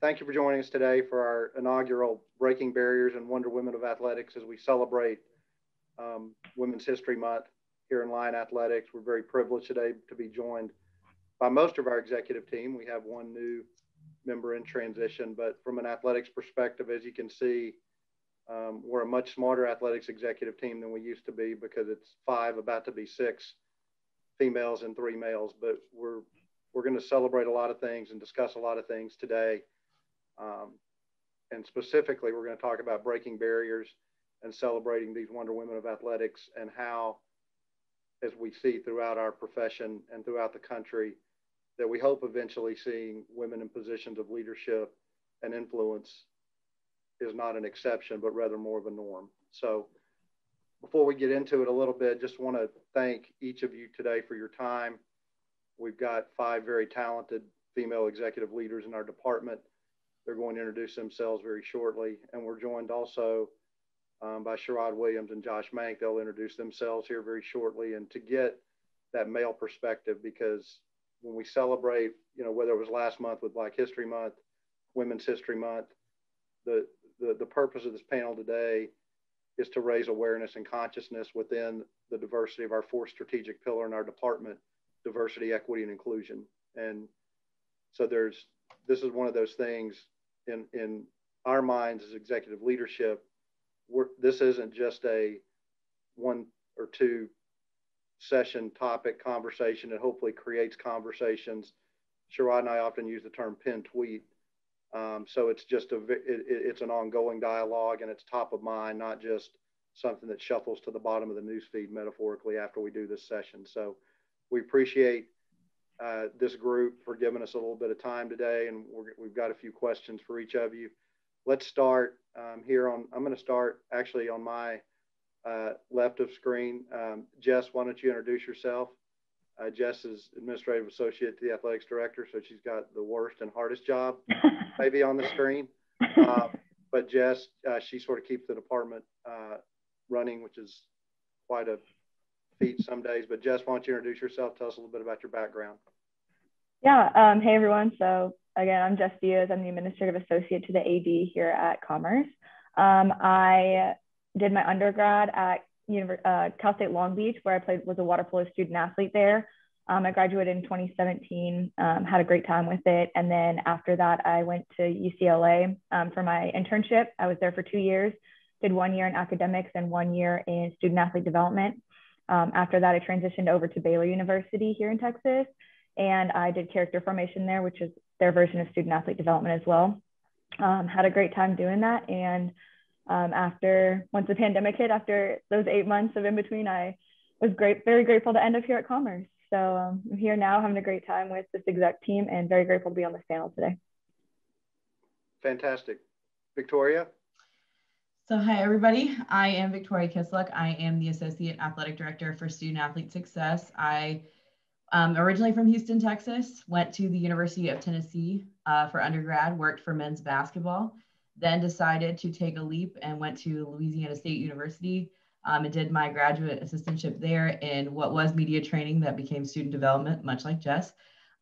thank you for joining us today for our inaugural Breaking Barriers and Wonder Women of Athletics as we celebrate um, Women's History Month here in Lion Athletics. We're very privileged today to be joined by most of our executive team. We have one new member in transition, but from an athletics perspective, as you can see, um, we're a much smarter athletics executive team than we used to be because it's five, about to be six females and three males. But we're we're going to celebrate a lot of things and discuss a lot of things today. Um, and specifically, we're going to talk about breaking barriers and celebrating these Wonder Women of Athletics and how, as we see throughout our profession and throughout the country, that we hope eventually seeing women in positions of leadership and influence is not an exception, but rather more of a norm. So before we get into it a little bit, just want to thank each of you today for your time. We've got five very talented female executive leaders in our department. They're going to introduce themselves very shortly. And we're joined also um, by Sherrod Williams and Josh Mank. They'll introduce themselves here very shortly. And to get that male perspective, because when we celebrate, you know, whether it was last month with Black History Month, Women's History Month, the, the, the purpose of this panel today is to raise awareness and consciousness within the diversity of our fourth strategic pillar in our department, diversity, equity, and inclusion. And so there's, this is one of those things in, in our minds as executive leadership, this isn't just a one or two session topic conversation. It hopefully creates conversations. Sherrod and I often use the term pin tweet. Um, so it's just a it, it's an ongoing dialogue and it's top of mind, not just something that shuffles to the bottom of the newsfeed metaphorically after we do this session. So we appreciate uh, this group for giving us a little bit of time today, and we have got a few questions for each of you. Let's start um, here on. I'm going to start actually on my uh, left of screen. Um, Jess, why don't you introduce yourself? Uh, Jess is administrative associate to the athletics director, so she's got the worst and hardest job maybe on the screen. Uh, but Jess, uh, she sort of keeps the department uh, running, which is quite a feat some days. But Jess, why don't you introduce yourself? Tell us a little bit about your background. Yeah. Um, hey, everyone. So again, I'm Jess Diaz. I'm the administrative associate to the AD here at Commerce. Um, I did my undergrad at uh, Cal State Long Beach, where I played was a water polo student athlete there. Um, I graduated in 2017, um, had a great time with it, and then after that, I went to UCLA um, for my internship. I was there for two years, did one year in academics and one year in student athlete development. Um, after that, I transitioned over to Baylor University here in Texas, and I did character formation there, which is their version of student athlete development as well. Um, had a great time doing that, and um, after once the pandemic hit, after those eight months of in between, I was great, very grateful to end up here at Commerce. So um, I'm here now, having a great time with this exec team, and very grateful to be on this panel today. Fantastic, Victoria. So hi everybody, I am Victoria Kisluck. I am the Associate Athletic Director for Student Athlete Success. I um, originally from Houston, Texas, went to the University of Tennessee uh, for undergrad, worked for men's basketball, then decided to take a leap and went to Louisiana State University um, and did my graduate assistantship there in what was media training that became student development, much like Jess.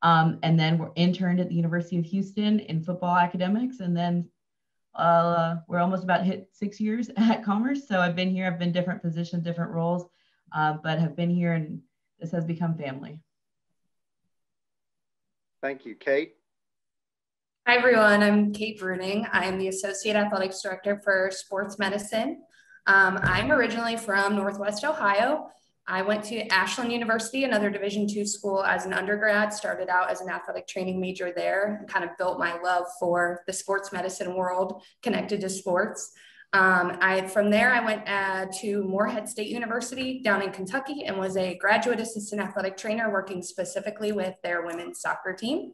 Um, and then we're interned at the University of Houston in football academics. And then uh, we're almost about hit six years at Commerce. So I've been here, I've been different positions, different roles, uh, but have been here and this has become family. Thank you. Kate? Hi, everyone. I'm Kate Bruning. I'm the Associate Athletics Director for Sports Medicine. Um, I'm originally from Northwest Ohio. I went to Ashland University, another Division two school, as an undergrad. Started out as an athletic training major there, and kind of built my love for the sports medicine world connected to sports. Um, I from there I went uh, to Morehead State University down in Kentucky and was a graduate assistant athletic trainer working specifically with their women's soccer team.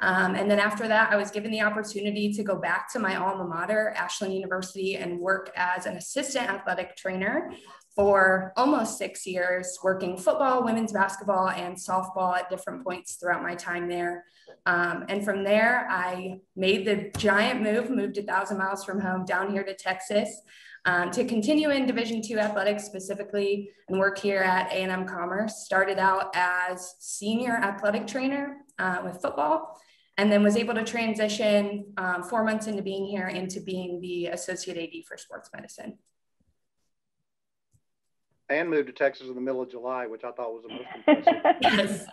Um, and then after that, I was given the opportunity to go back to my alma mater, Ashland University, and work as an assistant athletic trainer for almost six years, working football, women's basketball, and softball at different points throughout my time there. Um, and from there, I made the giant move, moved a thousand miles from home down here to Texas. Um, to continue in division two athletics specifically and work here at a&m commerce started out as senior athletic trainer uh, with football and then was able to transition um, four months into being here into being the associate AD for sports medicine. And moved to Texas in the middle of July, which I thought was the most impressive. yes.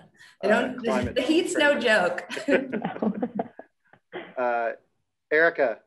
Uh, the heat's no joke. uh, Erica,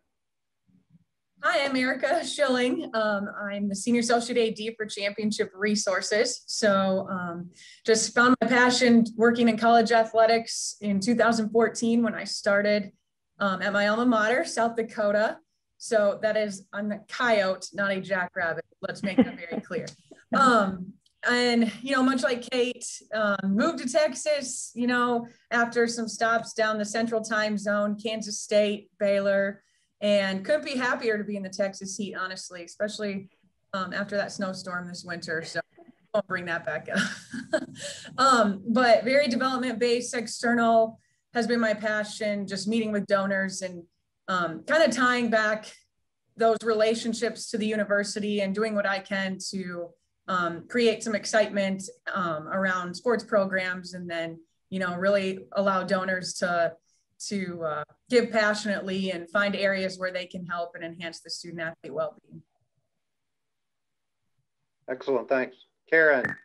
Hi, I'm Erica Schilling. Um, I'm the Senior Associate AD for Championship Resources. So um, just found my passion working in college athletics in 2014 when I started um, at my alma mater, South Dakota. So that is, I'm a coyote, not a jackrabbit. Let's make that very clear. Um, and, you know, much like Kate, um, moved to Texas, you know, after some stops down the central time zone, Kansas State, Baylor, and couldn't be happier to be in the Texas heat, honestly, especially um, after that snowstorm this winter. So won't bring that back up. um, but very development based, external has been my passion, just meeting with donors and um, kind of tying back those relationships to the university and doing what I can to um, create some excitement um, around sports programs and then, you know, really allow donors to to uh, give passionately and find areas where they can help and enhance the student athlete well-being. Excellent, thanks. Karen.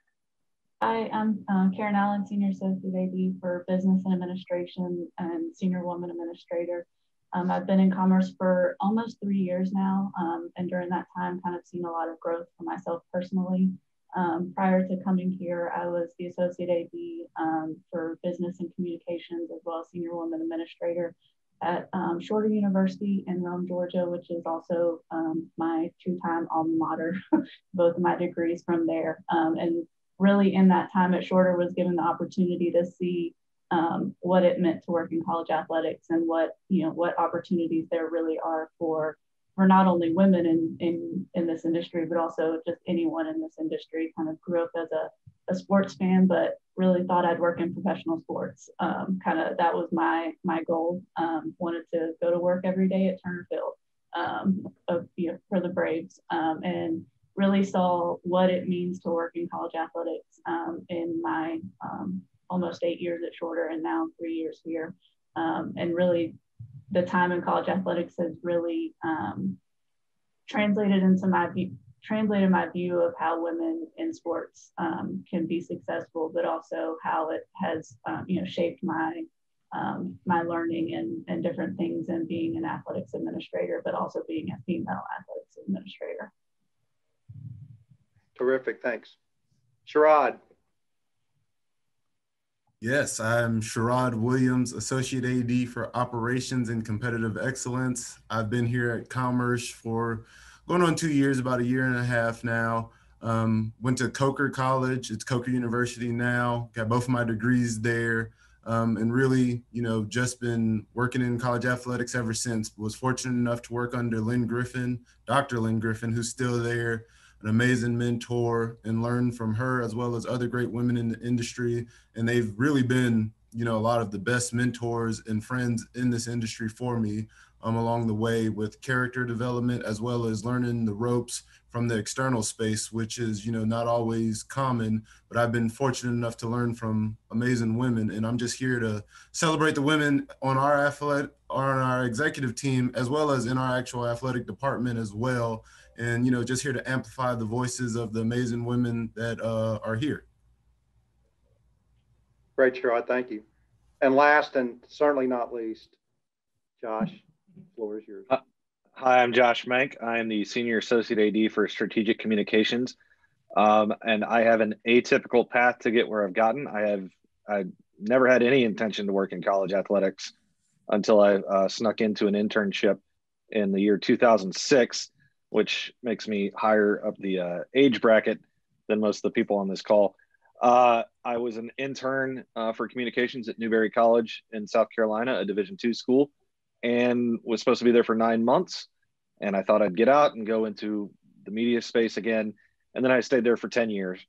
Hi, I'm uh, Karen Allen, Senior Associate AD for Business and Administration and Senior Woman Administrator. Um, I've been in commerce for almost three years now, um, and during that time, kind of seen a lot of growth for myself personally. Um, prior to coming here, I was the associate AD um, for business and communications as well as senior woman administrator at um, Shorter University in Rome, Georgia, which is also um, my two-time alma mater, both of my degrees from there. And really in that time at Shorter was given the opportunity to see um, what it meant to work in college athletics and what, you know, what opportunities there really are for for not only women in, in, in this industry, but also just anyone in this industry. Kind of grew up as a, a sports fan, but really thought I'd work in professional sports. Um, kind of that was my my goal. Um, wanted to go to work every day at Turner Field um, of, you know, for the Braves, um, and really saw what it means to work in college athletics um, in my almost eight years at Shorter and now three years here, and really the time in college athletics has really um, translated into my view, translated my view of how women in sports um, can be successful, but also how it has um, you know shaped my um, my learning and, and different things and being an athletics administrator, but also being a female athletics administrator. Terrific, thanks. Sherrod. Yes, I'm Sherrod Williams, Associate AD for Operations and Competitive Excellence. I've been here at Commerce for going on two years, about a year and a half now. Um, went to Coker College, it's Coker University now, got both of my degrees there. Um, and really, you know, just been working in college athletics ever since. Was fortunate enough to work under Lynn Griffin, Dr. Lynn Griffin, who's still there an amazing mentor and learn from her as well as other great women in the industry. And they've really been, you know, a lot of the best mentors and friends in this industry for me um, along the way with character development as well as learning the ropes from the external space, which is, you know, not always common, but I've been fortunate enough to learn from amazing women. And I'm just here to celebrate the women on our athletic, on our executive team, as well as in our actual athletic department as well and you know just here to amplify the voices of the amazing women that uh, are here. Great Sherrod thank you. And last and certainly not least josh floor is yours. Uh, hi i'm josh mank. I am the senior associate ad for strategic communications. Um, and i have an atypical path to get where i've gotten. I have i never had any intention to work in college athletics until i uh, snuck into an internship in the year 2006 which makes me higher up the uh, age bracket than most of the people on this call. Uh, I was an intern uh, for communications at Newberry College in South Carolina, a Division two school, and was supposed to be there for nine months. And I thought I'd get out and go into the media space again. And then I stayed there for 10 years.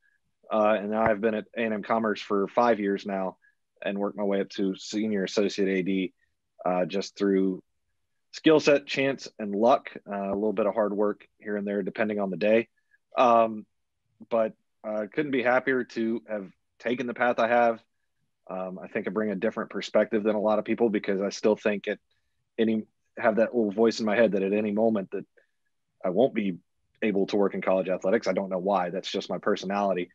Uh, and now I've been at A&M Commerce for five years now and worked my way up to senior associate AD uh, just through skill set, chance, and luck. Uh, a little bit of hard work here and there, depending on the day. Um, but uh, couldn't be happier to have taken the path I have. Um, I think I bring a different perspective than a lot of people because I still think at any have that little voice in my head that at any moment that I won't be able to work in college athletics. I don't know why. That's just my personality.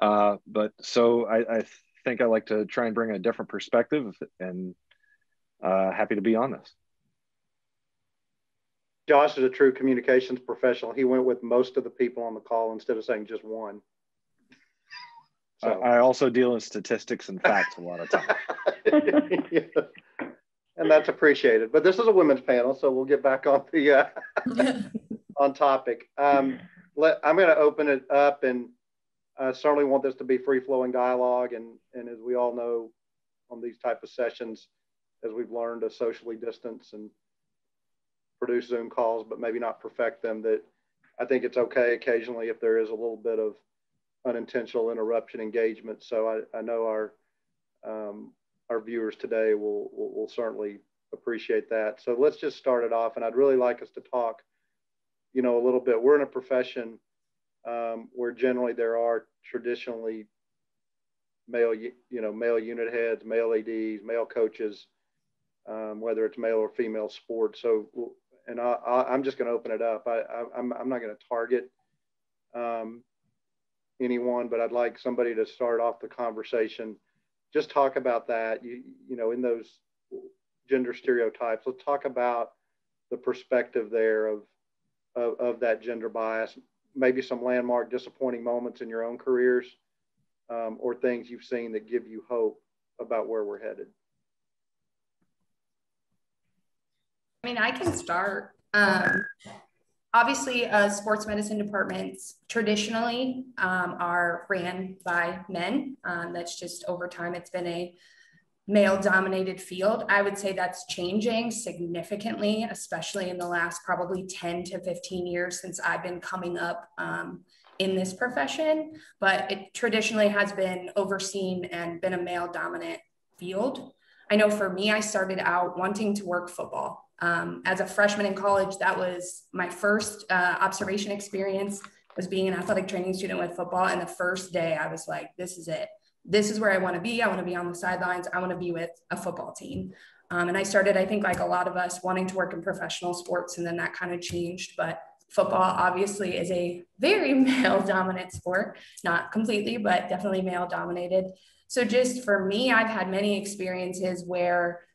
Uh, but so I, I, think I like to try and bring a different perspective and uh, happy to be on this. Josh is a true communications professional. He went with most of the people on the call instead of saying just one. So. I also deal in statistics and facts a lot of times. yeah. And that's appreciated. But this is a women's panel, so we'll get back on the uh, on topic. Um, let, I'm going to open it up, and I certainly want this to be free flowing dialogue. And and as we all know, on these type of sessions, as we've learned to socially distance and produce Zoom calls, but maybe not perfect them. That I think it's okay occasionally if there is a little bit of unintentional interruption engagement. So I, I know our um, our viewers today will, will, will certainly appreciate that. So let's just start it off, and I'd really like us to talk, you know, a little bit. We're in a profession um, where generally there are traditionally male, you know, male unit heads, male ads, male coaches, um, whether it's male or female sports. So, and I, am just going to open it up. I, am not going to target um, anyone, but I'd like somebody to start off the conversation. Just talk about that. You, you know, in those gender stereotypes, let's talk about the perspective there of, of, of that gender bias, maybe some landmark disappointing moments in your own careers um, or things you've seen that give you hope about where we're headed. I mean, I can start. Um, obviously, uh, sports medicine departments traditionally um, are ran by men. Um, that's just over time, it's been a male dominated field. I would say that's changing significantly, especially in the last probably 10 to 15 years since I've been coming up um, in this profession. But it traditionally has been overseen and been a male dominant field. I know for me, I started out wanting to work football. Um, as a freshman in college, that was my first uh, observation experience was being an athletic training student with football. And the first day I was like, this is it. This is where I want to be. I want to be on the sidelines. I want to be with a football team. Um, and I started, I think, like a lot of us, wanting to work in professional sports. And then that kind of changed. But football obviously is a very male dominant sport, not completely, but definitely male dominated. So, just for me, I've had many experiences where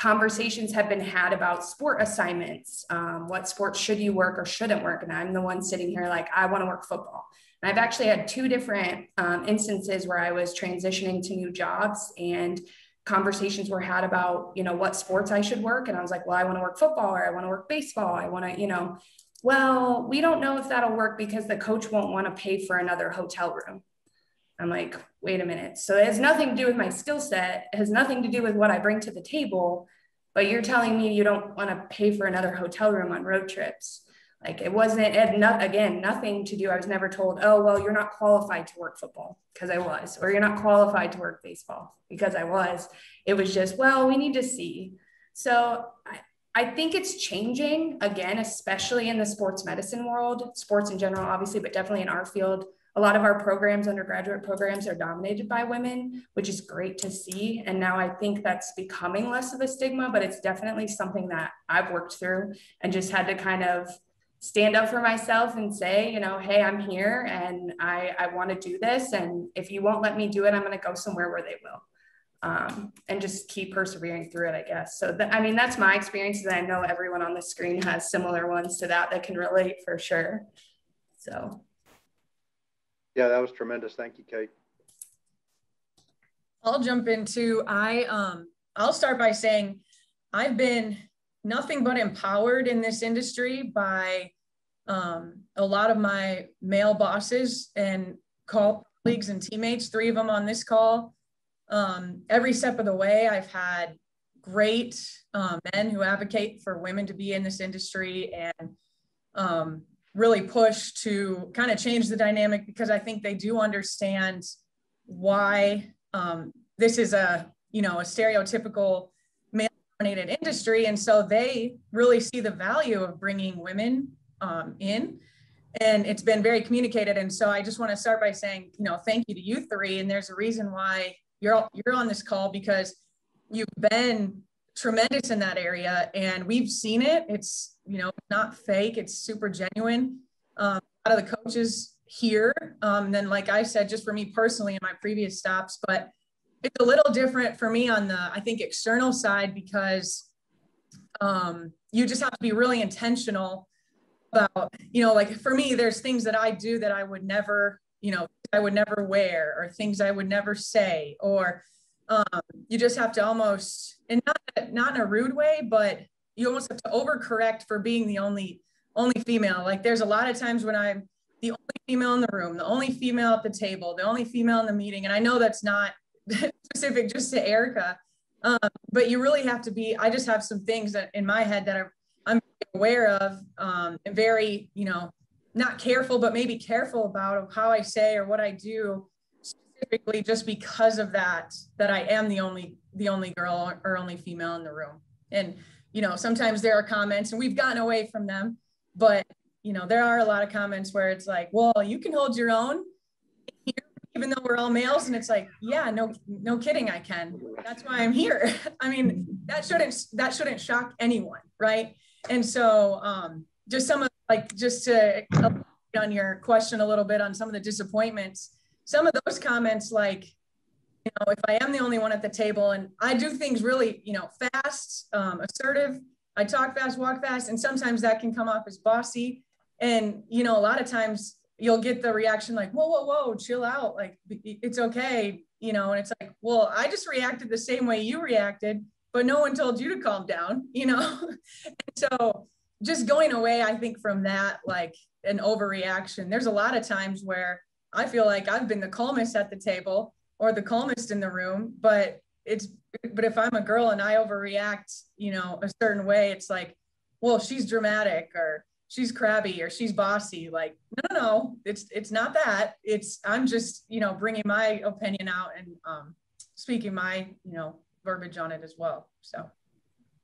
conversations have been had about sport assignments um, what sports should you work or shouldn't work and i'm the one sitting here like i want to work football. And i've actually had two different um, instances where i was transitioning to new jobs and conversations were had about you know what sports i should work and i was like well i want to work football or i want to work baseball i want to you know. Well we don't know if that'll work because the coach won't want to pay for another hotel room I'm like, wait a minute. So it has nothing to do with my skill set. It has nothing to do with what I bring to the table. But you're telling me you don't want to pay for another hotel room on road trips. Like it wasn't, it had not, again, nothing to do. I was never told, oh, well, you're not qualified to work football because I was, or you're not qualified to work baseball because I was. It was just, well, we need to see. So I, I think it's changing again, especially in the sports medicine world, sports in general, obviously, but definitely in our field a lot of our programs, undergraduate programs, are dominated by women, which is great to see. And now I think that's becoming less of a stigma, but it's definitely something that I've worked through and just had to kind of stand up for myself and say, you know, hey, I'm here and I, I want to do this. And if you won't let me do it, I'm going to go somewhere where they will. Um, and just keep persevering through it, I guess. So, th- I mean, that's my experiences. And I know everyone on the screen has similar ones to that that can relate for sure. So, yeah, that was tremendous. Thank you, Kate. I'll jump into I um I'll start by saying I've been nothing but empowered in this industry by um, a lot of my male bosses and colleagues and teammates, three of them on this call. Um, every step of the way, I've had great um, men who advocate for women to be in this industry and um, really push to kind of change the dynamic because I think they do understand why um, this is a you know a stereotypical male-dominated industry, and so they really see the value of bringing women um, in. And it's been very communicated. And so I just want to start by saying, you know, thank you to you three. And there's a reason why you're you're on this call because you've been tremendous in that area and we've seen it. It's, you know, not fake, it's super genuine. Um, a lot of the coaches here, um, and then like I said, just for me personally in my previous stops, but it's a little different for me on the, I think, external side because um, you just have to be really intentional about, you know, like for me, there's things that I do that I would never, you know, I would never wear or things I would never say, or um, you just have to almost, and not, not in a rude way, but you almost have to overcorrect for being the only, only female. Like there's a lot of times when I'm the only female in the room, the only female at the table, the only female in the meeting. And I know that's not specific just to Erica, um, but you really have to be, I just have some things that in my head that I'm, I'm aware of um, and very, you know, not careful, but maybe careful about how I say or what I do specifically just because of that, that I am the only, the only girl or only female in the room. And, you know, sometimes there are comments and we've gotten away from them, but, you know, there are a lot of comments where it's like, well, you can hold your own even though we're all males and it's like, yeah, no, no kidding. I can, that's why I'm here. I mean, that shouldn't, that shouldn't shock anyone. Right. And so, um, just some of like, just to on your question a little bit on some of the disappointments, some of those comments like you know if i am the only one at the table and i do things really you know fast um, assertive i talk fast walk fast and sometimes that can come off as bossy. And you know a lot of times you'll get the reaction like whoa whoa whoa chill out. Like it's okay you know and it's like well i just reacted the same way you reacted but no one told you to calm down you know? And so just going away i think from that like an overreaction. There's a lot of times where I feel like I've been the calmest at the table or the calmest in the room, but it's but if I'm a girl and I overreact, you know, a certain way, it's like, well, she's dramatic or she's crabby or she's bossy. Like, no, no, no, it's it's not that. It's I'm just, you know, bringing my opinion out and um, speaking my, you know, verbiage on it as well. So,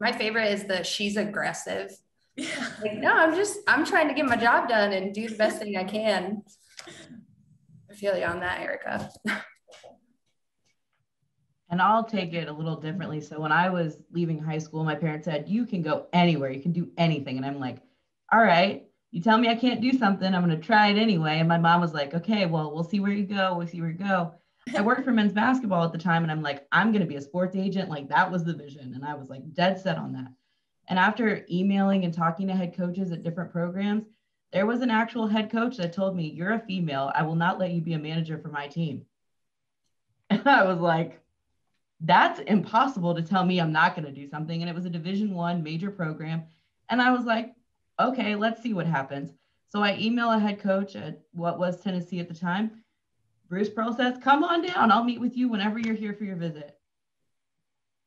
my favorite is the she's aggressive. Yeah. Like, no, I'm just I'm trying to get my job done and do the best thing I can feel you on that, Erica. and I'll take it a little differently. So when I was leaving high school, my parents said, You can go anywhere, you can do anything. And I'm like, All right, you tell me I can't do something, I'm going to try it anyway. And my mom was like, Okay, well, we'll see where you go, we'll see where you go. I worked for men's basketball at the time, and I'm like, I'm going to be a sports agent. Like, that was the vision. And I was like, dead set on that. And after emailing and talking to head coaches at different programs, there was an actual head coach that told me, You're a female. I will not let you be a manager for my team. And I was like, That's impossible to tell me I'm not going to do something. And it was a division one major program. And I was like, Okay, let's see what happens. So I email a head coach at what was Tennessee at the time. Bruce Pearl says, Come on down. I'll meet with you whenever you're here for your visit.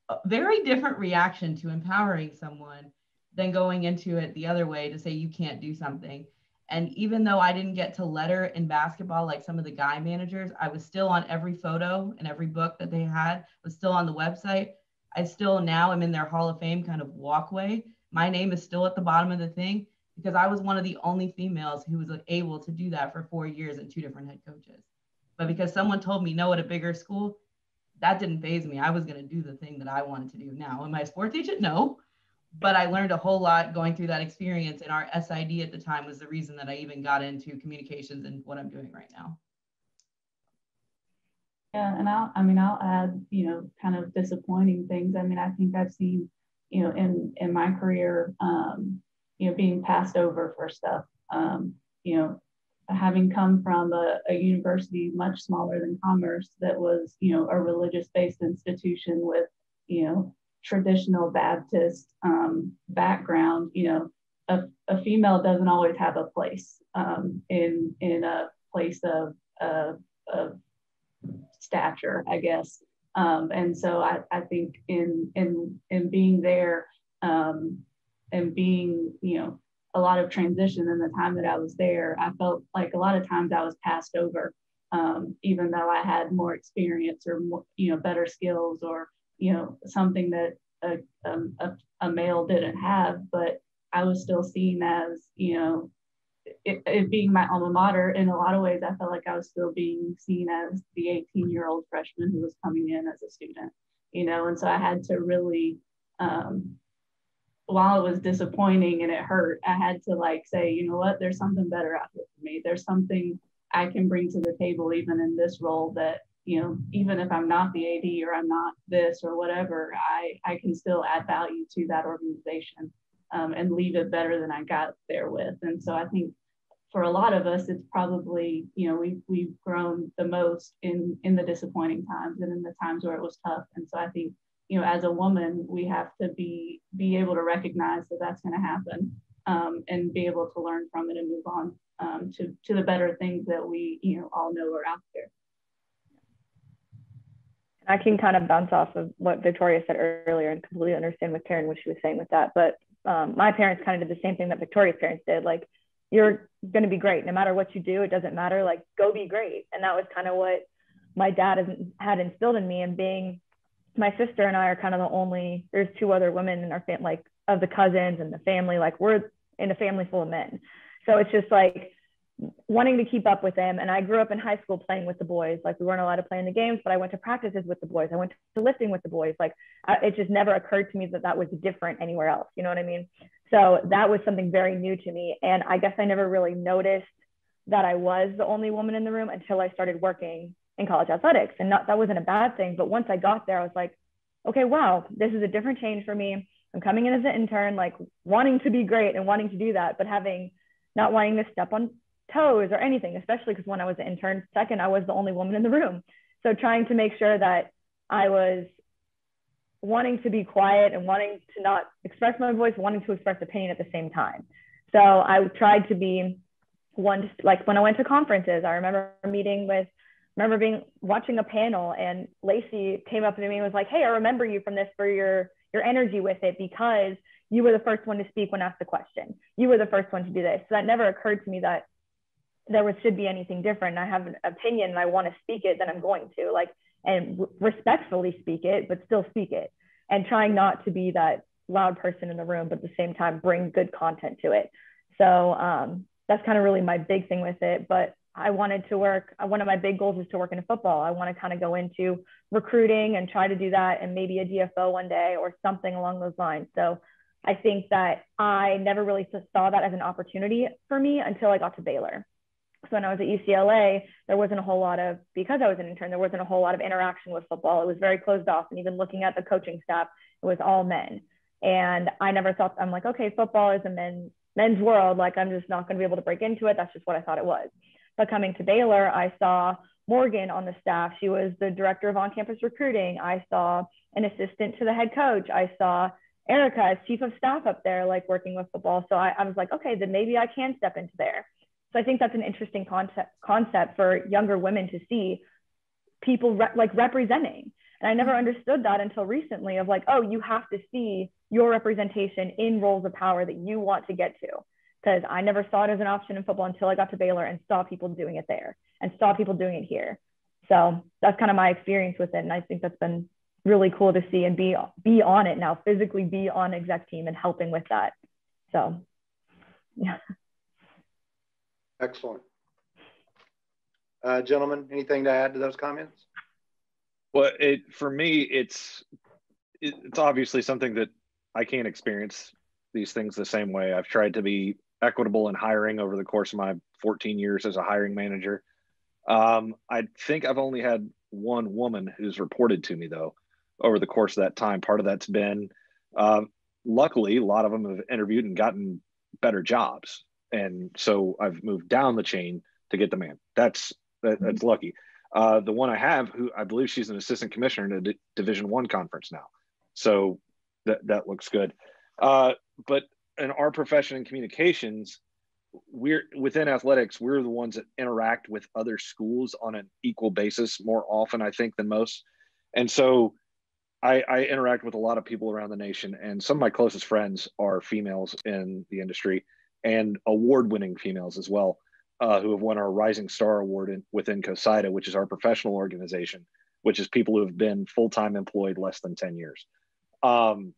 A very different reaction to empowering someone than going into it the other way to say you can't do something. And even though I didn't get to letter in basketball like some of the guy managers, I was still on every photo and every book that they had, was still on the website. I still now am in their Hall of Fame kind of walkway. My name is still at the bottom of the thing because I was one of the only females who was able to do that for four years and two different head coaches. But because someone told me no at a bigger school, that didn't phase me. I was going to do the thing that I wanted to do now. Am I a sports agent? No but I learned a whole lot going through that experience. And our SID at the time was the reason that I even got into communications and what I'm doing right now. Yeah, and I'll, I mean, I'll add, you know, kind of disappointing things. I mean, I think I've seen, you know, in in my career, um, you know, being passed over for stuff. Um, you know, having come from a, a university much smaller than Commerce that was, you know, a religious-based institution with, you know, traditional Baptist um, background, you know, a, a, female doesn't always have a place um, in in a place of, of, of stature, I guess. Um, and so I, I think in in in being there um, and being, you know, a lot of transition in the time that I was there, I felt like a lot of times I was passed over, um, even though I had more experience or more, you know, better skills or you know, something that a, um, a, a male didn't have, but I was still seen as, you know, it, it, being my alma mater, in a lot of ways, I felt like I was still being seen as the 18 year old freshman who was coming in as a student, you know, and so I had to really, um, while it was disappointing and it hurt, I had to like say, you know what, there's something better out here for me. There's something I can bring to the table, even in this role, that you know, even if I'm not the AD or I'm not this or whatever, I I can still add value to that organization um, and leave it better than I got there with. And so I think for a lot of us, it's probably, you know, we've, we've grown the most in, in the disappointing times and in the times where it was tough. And so I think, you know, as a woman, we have to be, be able to recognize that that's going to happen um, and be able to learn from it and move on um, to, to the better things that we, you know, all know are out there. I can kind of bounce off of what Victoria said earlier and completely understand what Karen, what she was saying with that. But um, my parents kind of did the same thing that Victoria's parents did. Like, you're going to be great no matter what you do. It doesn't matter. Like, go be great. And that was kind of what my dad had instilled in me. And being my sister and I are kind of the only, there's two other women in our family, like of the cousins and the family, like we're in a family full of men. So it's just like, wanting to keep up with them. And I grew up in high school playing with the boys. Like we weren't allowed to play in the games, but I went to practices with the boys. I went to lifting with the boys. Like I, it just never occurred to me that that was different anywhere else. You know what I mean? So that was something very new to me. And I guess I never really noticed that I was the only woman in the room until I started working in college athletics. And not, that wasn't a bad thing. But once I got there, I was like, okay, wow, this is a different change for me. I'm coming in as an intern, like wanting to be great and wanting to do that, but having not wanting to step on toes or anything, especially because when I was an intern, second, I was the only woman in the room. So trying to make sure that I was wanting to be quiet and wanting to not express my voice, wanting to express opinion at the same time. So I tried to be one, like when I went to conferences, I remember meeting with, remember being watching a panel and Lacey came up to me and was like, Hey, I remember you from this for your, your energy with it because you were the first one to speak when asked the question. You were the first one to do this. So that never occurred to me that there should be anything different. I have an opinion and I want to speak it, then I'm going to like and respectfully speak it, but still speak it, and trying not to be that loud person in the room, but at the same time bring good content to it. So um, that's kind of really my big thing with it. But I wanted to work. Uh, one of my big goals is to work in football. I want to kind of go into recruiting and try to do that, and maybe a DFO one day or something along those lines. So I think that I never really saw that as an opportunity for me until I got to Baylor. So when I was at UCLA, there wasn't a whole lot of, because I was an intern, there wasn't a whole lot of interaction with football. It was very closed off. And even looking at the coaching staff, it was all men. And I never thought, I'm like, okay, football is a men, men's world. Like, I'm just not going to be able to break into it. That's just what I thought it was. But coming to Baylor, I saw Morgan on the staff. She was the director of on campus recruiting. I saw an assistant to the head coach. I saw Erica as chief of staff up there, like working with football. So I, I was like, okay, then maybe I can step into there. So I think that's an interesting concept concept for younger women to see people re- like representing. And I never mm-hmm. understood that until recently of like, oh, you have to see your representation in roles of power that you want to get to. Because I never saw it as an option in football until I got to Baylor and saw people doing it there and saw people doing it here. So that's kind of my experience with it. And I think that's been really cool to see and be be on it now, physically be on exec team and helping with that. So yeah. Excellent. Uh, gentlemen, anything to add to those comments? Well, it for me, it's it, it's obviously something that I can't experience these things the same way. I've tried to be equitable in hiring over the course of my 14 years as a hiring manager. Um, I think I've only had one woman who's reported to me though over the course of that time. Part of that's been, uh, luckily, a lot of them have interviewed and gotten better jobs and so I've moved down the chain to get the man. That's that, mm-hmm. that's lucky. Uh, the one I have, who I believe she's an assistant commissioner in a D- Division One conference now, so that that looks good. Uh, but in our profession in communications, we're within athletics, we're the ones that interact with other schools on an equal basis more often, I think, than most. And so I, I, interact with a lot of people around the nation, and some of my closest friends are females in the industry and award-winning females as well, uh, who have won our Rising Star Award in, within COSIDA, which is our professional organization, which is people who have been full-time employed less than 10 years. Um,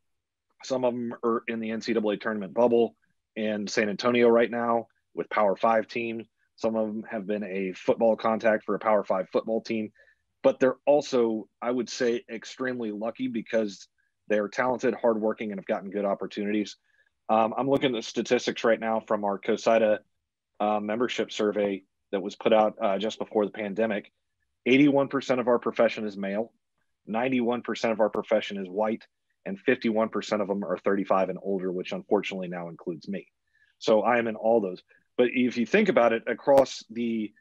some of them are in the NCAA tournament bubble in San Antonio right now. with Power Five teams. Some of them have been a football contact for a Power Five football team, but they're also, I would say, extremely lucky because they're talented, hardworking, and have gotten good opportunities. Um, I'm looking at the statistics right now from our COSIDA uh, membership survey that was put out uh, just before the pandemic. 81% of our profession is male, 91% of our profession is white, and 51% of them are 35 and older, which unfortunately now includes me. So I am in all those. But if you think about it across the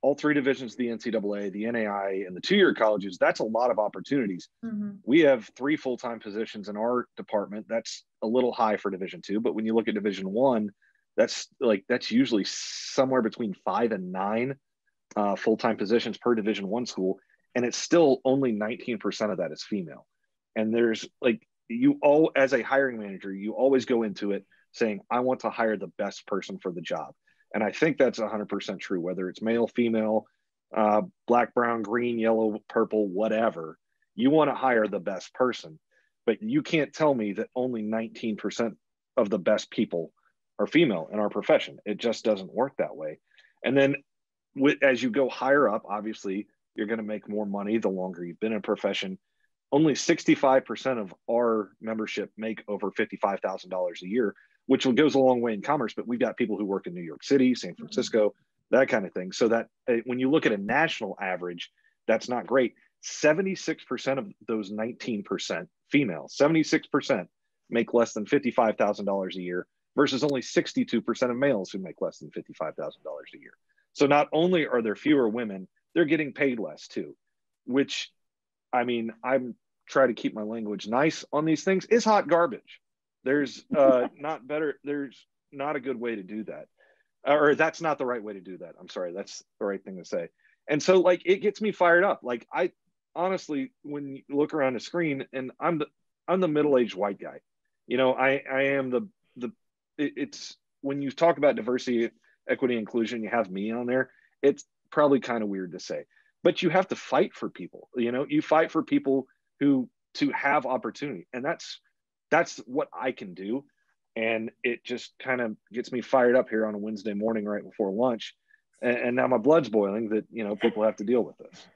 all three divisions of the NCAA, the NAI, and the two-year colleges, that's a lot of opportunities. Mm-hmm. We have three full-time positions in our department. That's a little high for Division two, but when you look at Division one, that's like that's usually somewhere between five and nine uh, full-time positions per Division one school, and it's still only 19% of that is female. And there's like you all as a hiring manager, you always go into it saying, I want to hire the best person for the job. And I think that's 100% true, whether it's male, female, uh, black, brown, green, yellow, purple, whatever. You want to hire the best person. But you can't tell me that only 19% of the best people are female in our profession. It just doesn't work that way. And then with, as you go higher up, obviously, you're going to make more money the longer you've been in a profession. Only 65% of our membership make over $55,000 a year, which goes a long way in commerce. But we've got people who work in New York City, San Francisco, that kind of thing. So that uh, when you look at a national average, that's not great. 76% of those 19% female, 76% make less than $55,000 a year versus only 62% of males who make less than $55,000 a year. So not only are there fewer women, they're getting paid less too, which I mean, I'm trying to keep my language nice on these things is hot garbage. There's uh, not better. There's not a good way to do that, or that's not the right way to do that. I'm sorry, that's the right thing to say. And so, like, it gets me fired up. Like, I honestly, when you look around the screen, and I'm the I'm the middle aged white guy. You know, I I am the the. It, it's when you talk about diversity, equity, inclusion, you have me on there. It's probably kind of weird to say, but you have to fight for people. You know, you fight for people who to have opportunity, and that's that's what I can do. And it just kind of gets me fired up here on a Wednesday morning right before lunch. And, and now my blood's boiling that, you know, people have to deal with this.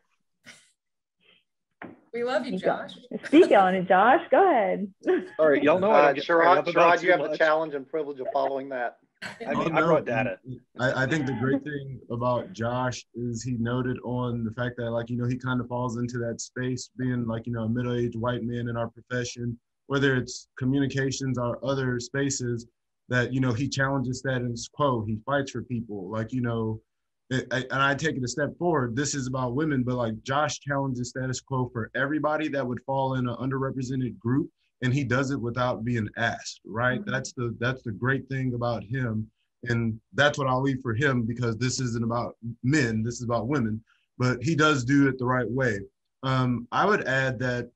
We love you, Josh. Speak on it, Josh. Go ahead. All right, y'all know uh, Sherrod, Sherrod you have much. the challenge and privilege of following that. I, mean, I brought data. I, I, think the great thing about Josh is he noted on the fact that, like, you know, he kind of falls into that space being like, you know, a middle aged white man in our profession whether it's communications or other spaces that you know he challenges that status quo he fights for people like you know it, I, and i take it a step forward. This is about women but like josh challenges status quo for everybody that would fall in an underrepresented group and he does it without being asked right? Mm-hmm. that's the that's the great thing about him and that's what i'll leave for him because this isn't about men this is about women but he does do it the right way. Um, i would add that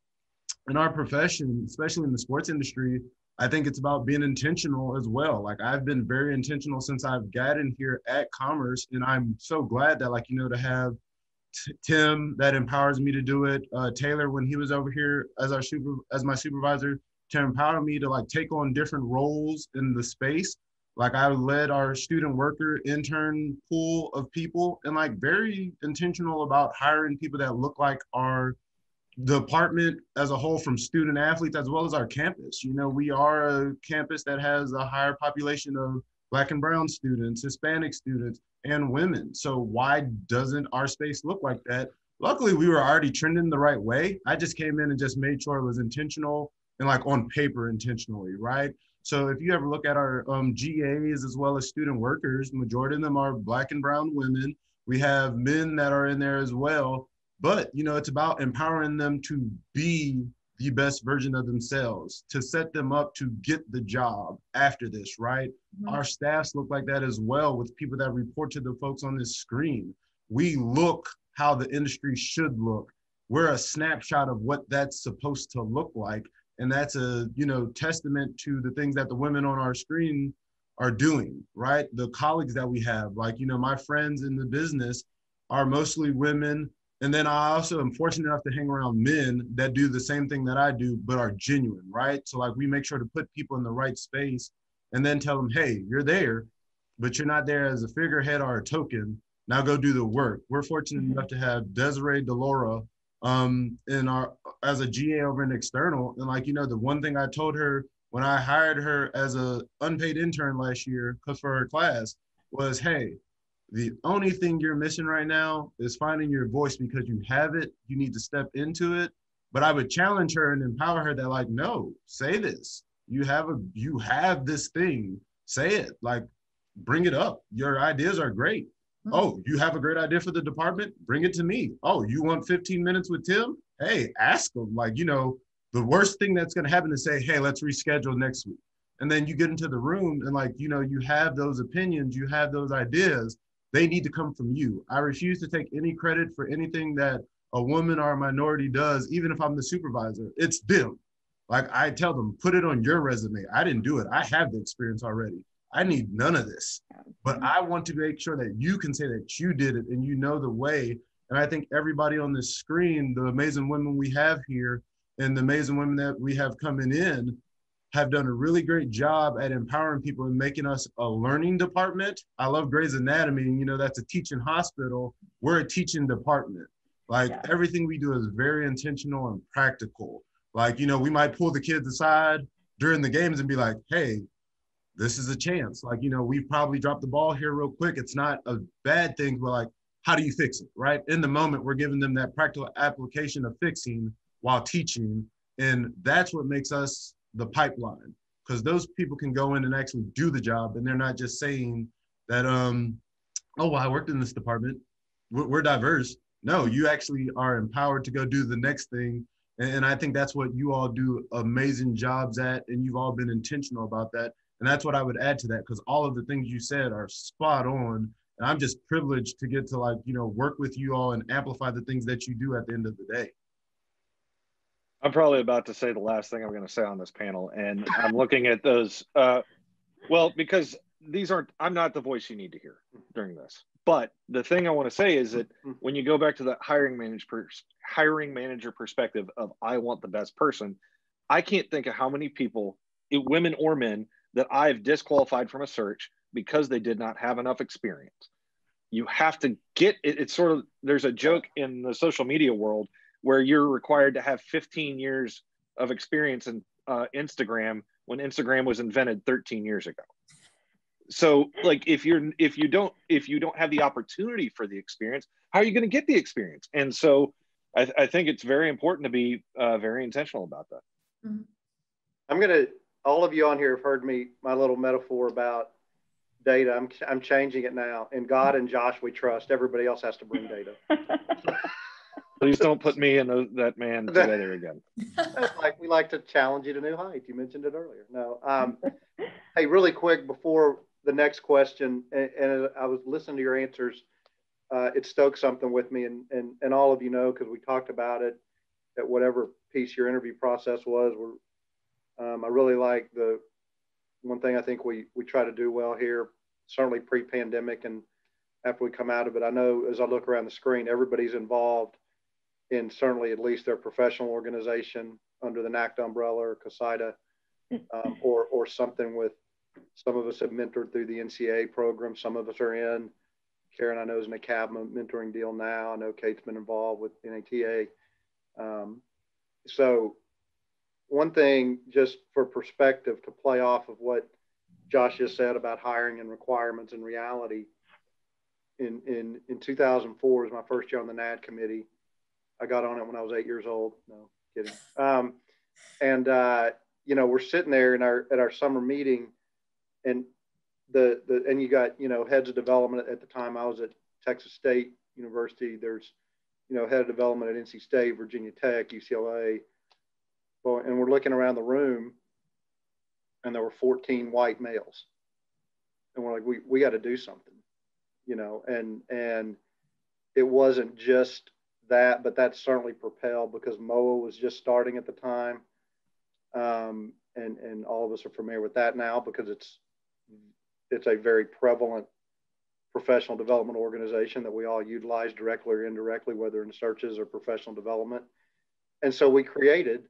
in our profession, especially in the sports industry, I think it's about being intentional as well. Like I've been very intentional since I've gotten here at Commerce, and I'm so glad that like you know to have t- Tim that empowers me to do it. Uh, Taylor when he was over here as our super as my supervisor to empower me to like take on different roles in the space. Like I led our student worker intern pool of people, and like very intentional about hiring people that look like our department as a whole from student athletes as well as our campus. You know we are a campus that has a higher population of black and brown students hispanic students and women. So why doesn't our space look like that? Luckily we were already trending the right way. I just came in and just made sure it was intentional and like on paper intentionally right? So if you ever look at our um, GAs as well as student workers majority of them are black and brown women. We have men that are in there as well but you know it's about empowering them to be the best version of themselves to set them up to get the job after this right? Mm-hmm. our staffs look like that as well with people that report to the folks on this screen. We look how the industry should look. We're a snapshot of what that's supposed to look like and that's a you know testament to the things that the women on our screen are doing right? The colleagues that we have like you know my friends in the business are mostly women and then I also am fortunate enough to hang around men that do the same thing that I do, but are genuine, right? So like we make sure to put people in the right space and then tell them, hey, you're there. but you're not there as a figurehead or a token. Now go do the work. We're fortunate enough to have Desiree Delora um, in our as a GA over in external. And like you know, the one thing I told her when I hired her as a unpaid intern last year, because for her class, was hey, the only thing you're missing right now is finding your voice because you have it. You need to step into it. But I would challenge her and empower her that like, no, say this. You have a you have this thing. Say it. Like bring it up. Your ideas are great. Mm-hmm. Oh, you have a great idea for the department? Bring it to me. Oh, you want 15 minutes with Tim? Hey, ask him. Like, you know, the worst thing that's going to happen is say, hey, let's reschedule next week. And then you get into the room and, like, you know, you have those opinions, you have those ideas. They need to come from you. I refuse to take any credit for anything that a woman or a minority does, even if I'm the supervisor. It's them. Like I tell them, put it on your resume. I didn't do it. I have the experience already. I need none of this. But I want to make sure that you can say that you did it and you know the way. And I think everybody on this screen, the amazing women we have here and the amazing women that we have coming in, have done a really great job at empowering people and making us a learning department. I love Grey's Anatomy, and you know, that's a teaching hospital. We're a teaching department. Like yeah. everything we do is very intentional and practical. Like, you know, we might pull the kids aside during the games and be like, hey, this is a chance. Like, you know, we've probably dropped the ball here real quick. It's not a bad thing, but like, how do you fix it? Right. In the moment, we're giving them that practical application of fixing while teaching. And that's what makes us the pipeline because those people can go in and actually do the job and they're not just saying that, um, oh, well, I worked in this department. We're, we're diverse. No, you actually are empowered to go do the next thing. And, and I think that's what you all do amazing jobs at. And you've all been intentional about that and that's what I would add to that because all of the things you said are spot on. And I'm just privileged to get to like, you know, work with you all and amplify the things that you do at the end of the day. I'm probably about to say the last thing I'm going to say on this panel. And I'm looking at those, uh, well, because these aren't, I'm not the voice you need to hear during this. But the thing I want to say is that when you go back to that hiring manager, hiring manager perspective of I want the best person, I can't think of how many people, women or men, that I've disqualified from a search because they did not have enough experience. You have to get it. It's sort of, there's a joke in the social media world where you're required to have 15 years of experience in uh, Instagram when Instagram was invented 13 years ago. So like if you're if you don't if you don't have the opportunity for the experience, how are you going to get the experience? And so I, I think it's very important to be uh, very intentional about that. Mm-hmm. I'm going to all of you on here have heard me my little metaphor about data. I'm I'm changing it now. In God and Josh we trust. Everybody else has to bring data. Please don't put me and that man together again. like we like to challenge you to new heights. You mentioned it earlier. No. Um, hey, really quick before the next question, and, and I was listening to your answers. Uh, it stoked something with me, and and and all of you know because we talked about it at whatever piece your interview process was. We're um, I really like the one thing I think we we try to do well here, certainly pre-pandemic and after we come out of it. I know as I look around the screen, everybody's involved in certainly at least their professional organization under the NACDA umbrella or COSIDA, um, or or something with. Some of us have mentored through the NCA program. Some of us are in. Karen, I know, is in a CADMA mentoring deal now. I know Kate's been involved with NATA. Um, so one thing just for perspective to play off of what Josh just said about hiring and requirements and reality. In, in, in 2004 was my first year on the NAD committee. I got on it when I was eight years old. No kidding. Um, and, uh, you know, we're sitting there in our, at our summer meeting and the, the, and you got, you know, heads of development at the time I was at Texas State University. There's, you know, head of development at NC State, Virginia Tech, UCLA, well, and we're looking around the room and there were 14 white males. And we're like, we, we got to do something, you know, and, and it wasn't just that, but that certainly propelled because MOA was just starting at the time. Um, and, and all of us are familiar with that now because it's, it's a very prevalent professional development organization that we all utilize directly or indirectly, whether in searches or professional development. And so we created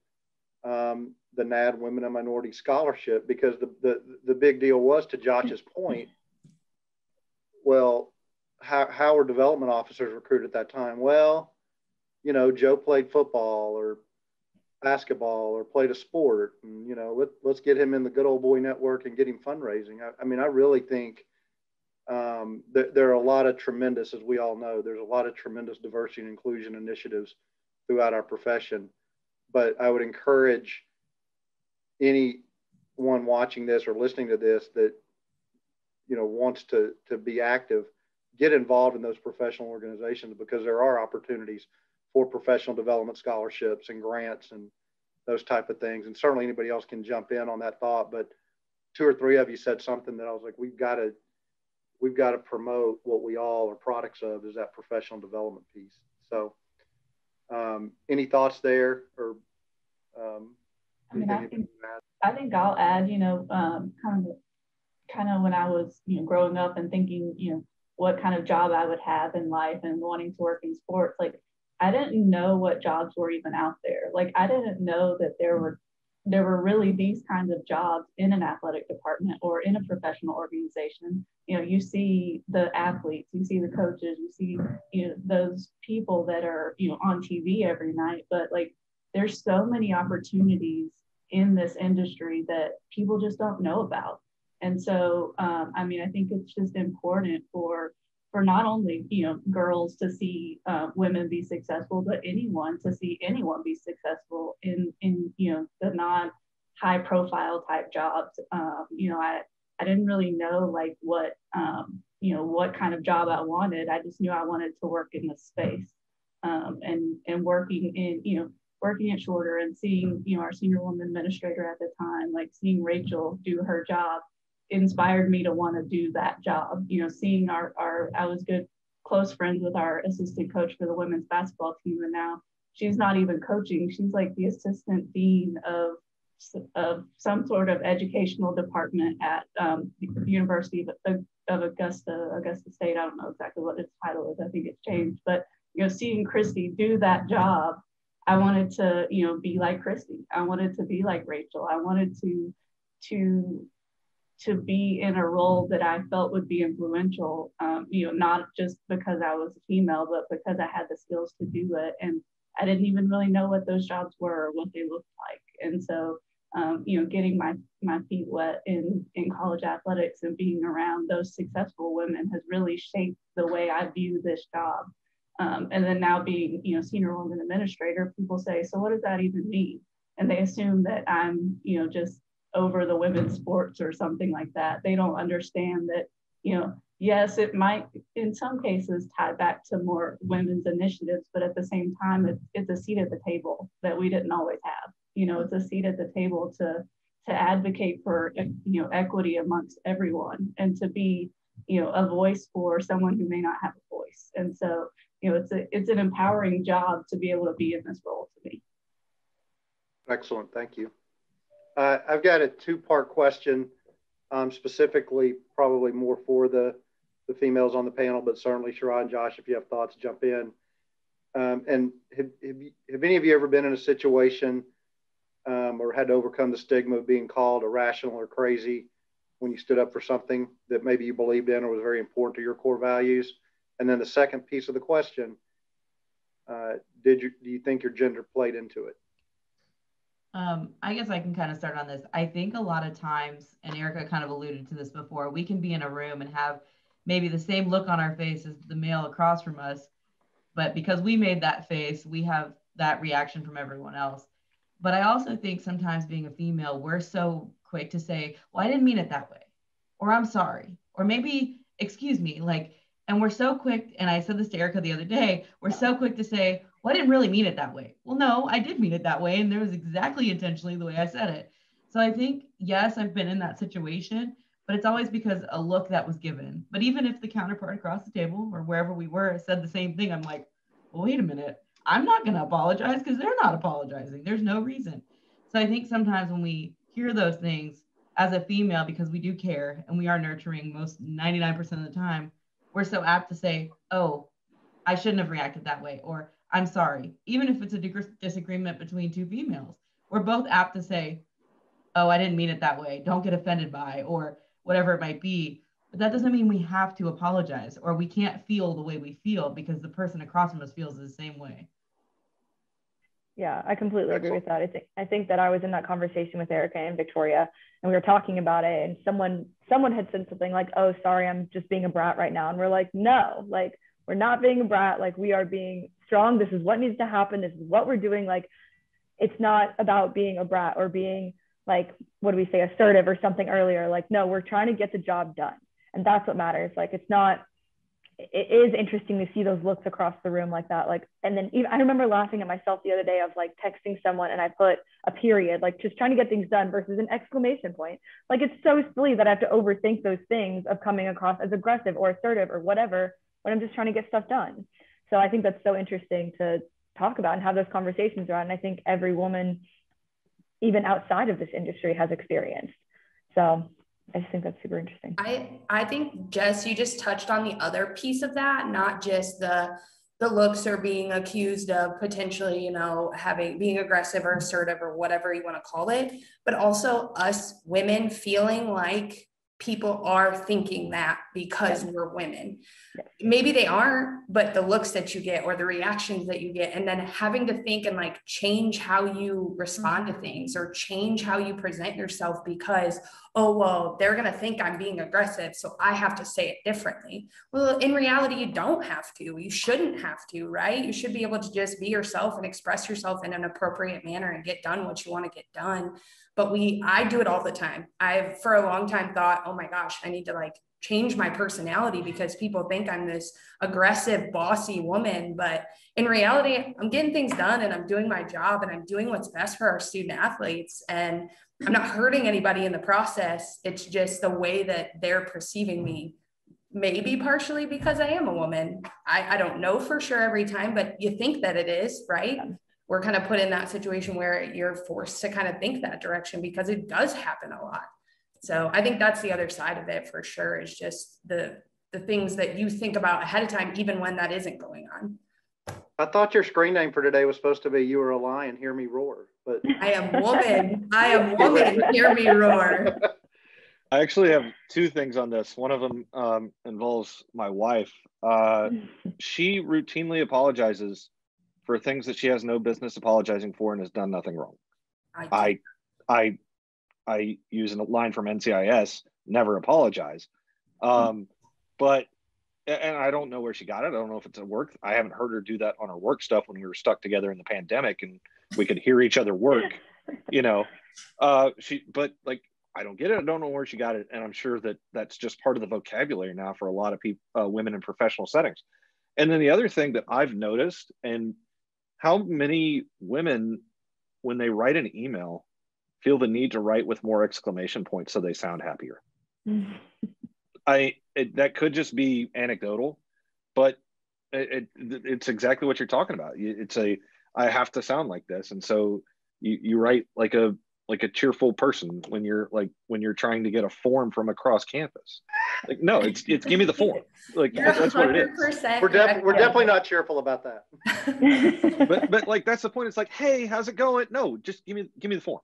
um, the NAD Women and Minority Scholarship because the, the, the big deal was, to Josh's point, well, how, how were development officers recruited at that time? Well, you know, Joe played football or basketball or played a sport. And, you know, let, let's get him in the good old boy network and get him fundraising. I, I mean, I really think um, th- there are a lot of tremendous, as we all know, there's a lot of tremendous diversity and inclusion initiatives throughout our profession. But I would encourage anyone watching this or listening to this that, you know, wants to, to be active, get involved in those professional organizations because there are opportunities for professional development scholarships and grants and those type of things. And certainly anybody else can jump in on that thought. But two or three of you said something that I was like, we've got to we've got to promote what we all are products of is that professional development piece. So um, any thoughts there or um, I mean, I think, I think I'll add, you know, um, kind of, kind of when I was, you know, growing up and thinking, you know, what kind of job I would have in life and wanting to work in sports, like I didn't know what jobs were even out there. Like I didn't know that there were there were really these kinds of jobs in an athletic department or in a professional organization. You know, you see the athletes, you see the coaches, you see you know those people that are you know on TV every night. But like, there's so many opportunities in this industry that people just don't know about. And so, um, I mean, I think it's just important for for not only you know girls to see uh, women be successful, but anyone to see anyone be successful in in you know the non high profile type jobs. Um, you know, I I didn't really know like what um, you know what kind of job I wanted. I just knew I wanted to work in this space um, and and working in you know working at Shorter and seeing you know our senior woman administrator at the time, like seeing Rachel do her job inspired me to want to do that job. You know, seeing our, our I was good, close friends with our assistant coach for the women's basketball team. And now she's not even coaching. She's like the assistant dean of, of some sort of educational department at um, the University of, of Augusta, Augusta State. I don't know exactly what its title is. I think it's changed. But, you know, seeing Christy do that job, I wanted to, you know, be like Christy. I wanted to be like Rachel. I wanted to to to be in a role that I felt would be influential, um, you know, not just because I was female, but because I had the skills to do it. And I didn't even really know what those jobs were or what they looked like. And so, um, you know, getting my, my feet wet in, in college athletics and being around those successful women has really shaped the way I view this job. Um, and then now being, you know, senior woman administrator, people say, so what does that even mean? And they assume that I'm, you know, just over the women's sports or something like that. They don't understand that, you know, yes, it might in some cases tie back to more women's initiatives, but at the same time, it's, it's a seat at the table that we didn't always have. You know, it's a seat at the table to to advocate for you know equity amongst everyone and to be you know a voice for someone who may not have a voice. And so, you know, it's a it's an empowering job to be able to be in this role to me. Excellent, thank you. Uh, I've got a two-part question, um, specifically probably more for the, the females on the panel, but certainly Sherrod and Josh, if you have thoughts, jump in. Um, and have, have, you, have, any of you ever been in a situation um, or had to overcome the stigma of being called irrational or crazy when you stood up for something that maybe you believed in or was very important to your core values? And then the second piece of the question, uh, did you, do you think your gender played into it? Um, I guess I can kind of start on this. I think a lot of times, and Erica kind of alluded to this before, we can be in a room and have maybe the same look on our face as the male across from us, but because we made that face, we have that reaction from everyone else. But I also think sometimes being a female, we're so quick to say, well, I didn't mean it that way, or I'm sorry, or maybe, excuse me, like, and we're so quick, and I said this to Erica the other day, we're so quick to say, well, I didn't really mean it that way. Well, no, I did mean it that way. And there was exactly intentionally the way I said it. So I think, yes, I've been in that situation, but it's always because a look that was given. But even if the counterpart across the table or wherever we were said the same thing, I'm like, well, wait a minute. I'm not going to apologize because they're not apologizing. There's no reason. So I think sometimes when we hear those things as a female, because we do care and we are nurturing most 99% of the time, we're so apt to say, oh, I shouldn't have reacted that way. Or I'm sorry, even if it's a disagreement between two females, we're both apt to say, oh, I didn't mean it that way. Don't get offended by, or whatever it might be. but that doesn't mean we have to apologize or we can't feel the way we feel because the person across from us feels the same way. Yeah, I completely agree with that. I think I think that I was in that conversation with Erica and Victoria, and we were talking about it, and someone someone had said something like, "Oh, sorry, I'm just being a brat right now," and we're like, "No, like we're not being a brat. Like we are being strong. This is what needs to happen. This is what we're doing. Like it's not about being a brat or being like what do we say assertive or something earlier. Like no, we're trying to get the job done, and that's what matters. Like it's not it is interesting to see those looks across the room like that. Like, and then even, I remember laughing at myself the other day of like texting someone and I put a period, like just trying to get things done versus an exclamation point. Like, it's so silly that I have to overthink those things of coming across as aggressive or assertive or whatever when I'm just trying to get stuff done. So I think that's so interesting to talk about and have those conversations around. And I think every woman, even outside of this industry, has experienced. So I just think that's super interesting. I I think Jess, you just touched on the other piece of that, not just the the looks or being accused of potentially, you know, having being aggressive or assertive or whatever you want to call it, but also us women feeling like people are thinking that because we're women. Maybe they aren't, but the looks that you get or the reactions that you get, and then having to think and like change how you respond to mm-hmm. things or change how you present yourself because, oh, well, they're going to think I'm being aggressive. So I have to say it differently. Well, in reality, you don't have to. You shouldn't have to, right? You should be able to just be yourself and express yourself in an appropriate manner and get done what you want to get done but we i do it all the time. I've for a long time thought oh my gosh i need to like change my personality because people think i'm this aggressive bossy woman but in reality i'm getting things done and i'm doing my job and i'm doing what's best for our student athletes and i'm not hurting anybody in the process. It's just the way that they're perceiving me maybe partially because i am a woman. I, I don't know for sure every time but you think that it is right we're kind of put in that situation where you're forced to kind of think that direction because it does happen a lot. So I think that's the other side of it for sure is just the the things that you think about ahead of time, even when that isn't going on. I thought your screen name for today was supposed to be "You Are a Lion, Hear Me Roar," but I am woman. I am woman. Hear me roar. I actually have two things on this. One of them um, involves my wife. Uh, she routinely apologizes for things that she has no business apologizing for and has done nothing wrong. I I I, use a line from NCIS, never apologize. Um, but and I don't know where she got it. I don't know if it's at work. I haven't heard her do that on her work stuff when we were stuck together in the pandemic and we could hear each other work, you know. Uh, she, but like, I don't get it. I don't know where she got it, and I'm sure that that's just part of the vocabulary now for a lot of people, uh, women in professional settings. And then the other thing that I've noticed, and how many women when they write an email feel the need to write with more exclamation points so they sound happier? I it, that could just be anecdotal but it, it, it's exactly what you're talking about. It's a i have to sound like this. And so you, you write like a like a cheerful person when you're like when you're trying to get a form from across campus. Like no, it's it's give me the form. Like You're that's what it is. we're, def- we're definitely not cheerful about that. but but like that's the point. It's like, hey, how's it going? No, just give me give me the form.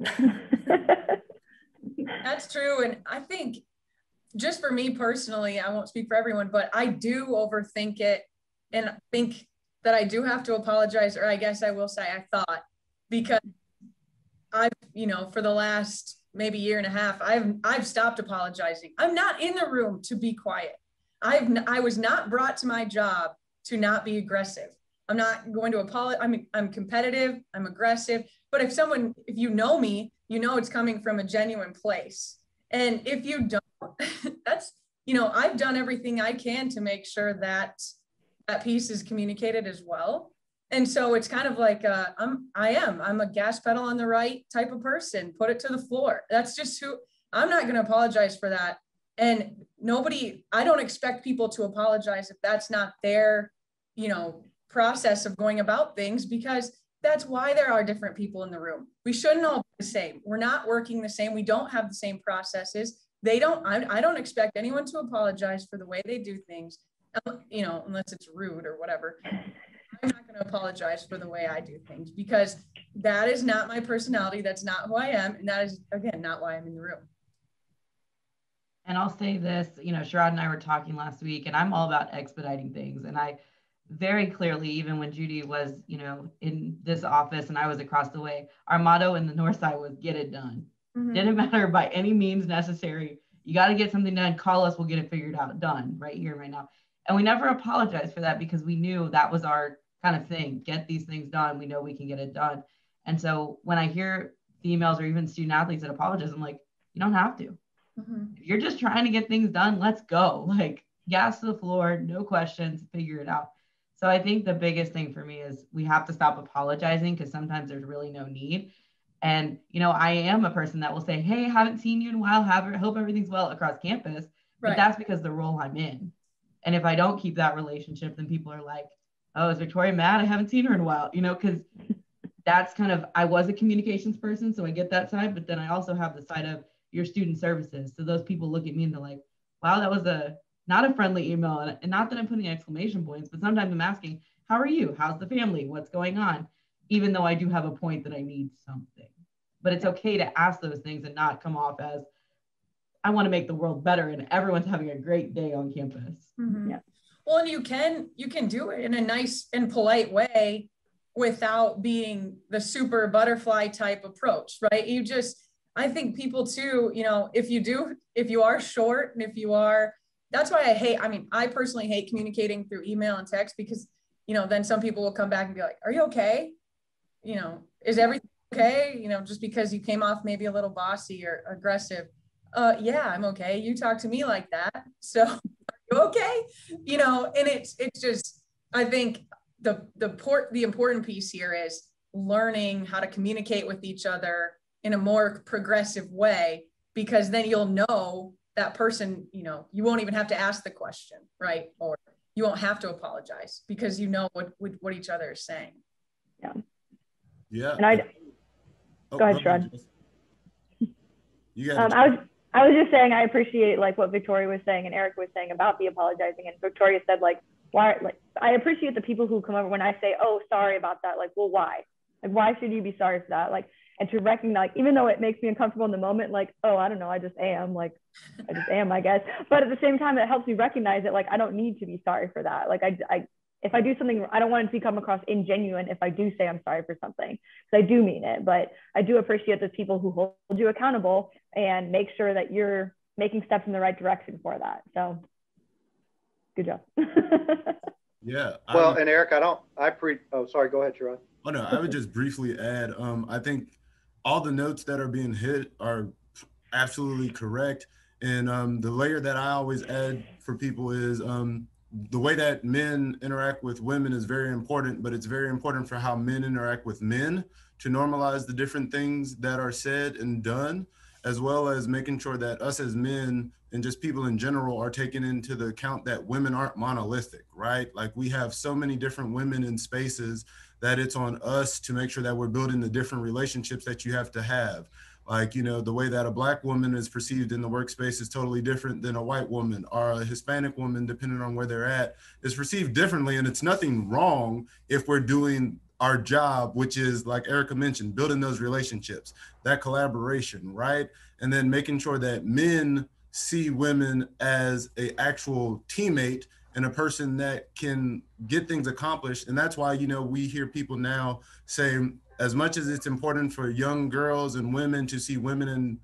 That's true, and I think just for me personally, I won't speak for everyone, but I do overthink it and think that I do have to apologize, or I guess I will say I thought because I've, you know, for the last maybe year and a half, I've I've stopped apologizing. I'm not in the room to be quiet. I've I was not brought to my job to not be aggressive. I'm not going to apologize. I'm I'm competitive. I'm aggressive. But if someone, if you know me, you know it's coming from a genuine place. And if you don't, that's you know I've done everything I can to make sure that that piece is communicated as well and so it's kind of like uh, i'm i am i'm a gas pedal on the right type of person put it to the floor. That's just who i'm not going to apologize for that. And nobody i don't expect people to apologize if that's not their you know process of going about things because that's why there are different people in the room. We shouldn't all be the same. We're not working the same. We don't have the same processes. They don't I, I don't expect anyone to apologize for the way they do things um, you know unless it's rude or whatever I'm not going to apologize for the way I do things because that is not my personality. That's not who I am. And that is, again, not why I'm in the room. And I'll say this, you know, Sherrod and I were talking last week, and I'm all about expediting things. And I very clearly, even when Judy was, you know, in this office and I was across the way, our motto in the North Side was get it done. Mm-hmm. Didn't matter by any means necessary. You got to get something done. Call us. We'll get it figured out, done right here, right now. And we never apologized for that because we knew that was our kind of thing. Get these things done. We know we can get it done. And so when I hear females or even student athletes that apologize, I'm like, you don't have to. Mm-hmm. If you're just trying to get things done, let's go. Like gas to the floor, no questions, figure it out. So I think the biggest thing for me is we have to stop apologizing because sometimes there's really no need. And you know, I am a person that will say, "Hey, haven't seen you in a while. Have hope everything's well across campus." Right. But that's because the role I'm in. And if I don't keep that relationship, then people are like, "Oh, is Victoria mad? I haven't seen her in a while." You know, because that's kind of I was a communications person, so I get that side. But then I also have the side of your student services. So those people look at me and they're like, "Wow, that was a not a friendly email," and not that I'm putting exclamation points, but sometimes I'm asking, "How are you? How's the family? What's going on?" even though I do have a point that I need something. But it's okay to ask those things and not come off as I want to make the world better and everyone's having a great day on campus. Mm-hmm. Yeah. Well, and you can you can do it in a nice and polite way without being the super butterfly type approach, right? You just I think people too, you know, if you do if you are short and if you are that's why I hate I mean, I personally hate communicating through email and text because you know, then some people will come back and be like, "Are you okay?" you know, is everything okay? You know, just because you came off maybe a little bossy or aggressive. Uh, yeah, I'm okay. You talk to me like that. So you okay? You know, and it's, it's just, I think the, the port, the important piece here is learning how to communicate with each other in a more progressive way, because then you'll know that person, you know, you won't even have to ask the question, right? Or you won't have to apologize because you know what, what each other is saying. Yeah. Yeah. And I oh, go ahead, Sherrod. You um, I was I was just saying I appreciate like what Victoria was saying and Eric was saying about the apologizing. And Victoria said like why like I appreciate the people who come over when I say, Oh, sorry about that. Like, well, why? Like why should you be sorry for that? Like and to recognize even though it makes me uncomfortable in the moment, like, oh, I don't know, I just am, like I just am, I guess. But at the same time, it helps me recognize it, like I don't need to be sorry for that. Like I I if I do something, I don't want it to come across ingenuine if I do say I'm sorry for something, because I do mean it. But I do appreciate the people who hold you accountable and make sure that you're making steps in the right direction for that. So, good job. yeah. Well, and Eric, I don't. I pre. Oh, sorry. Go ahead, Sherrod. Oh no, I would just briefly add. Um, I think all the notes that are being hit are absolutely correct. And um, the layer that I always add for people is um, the way that men interact with women is very important, but it's very important for how men interact with men to normalize the different things that are said and done, as well as making sure that us as men and just people in general are taken into the account that women aren't monolithic, right? Like we have so many different women in spaces that it's on us to make sure that we're building the different relationships that you have to have like you know the way that a black woman is perceived in the workspace is totally different than a white woman or a hispanic woman depending on where they're at is perceived differently and it's nothing wrong if we're doing our job which is like erica mentioned building those relationships that collaboration right? And then making sure that men see women as a actual teammate and a person that can get things accomplished. And that's why you know we hear people now say as much as it's important for young girls and women to see women in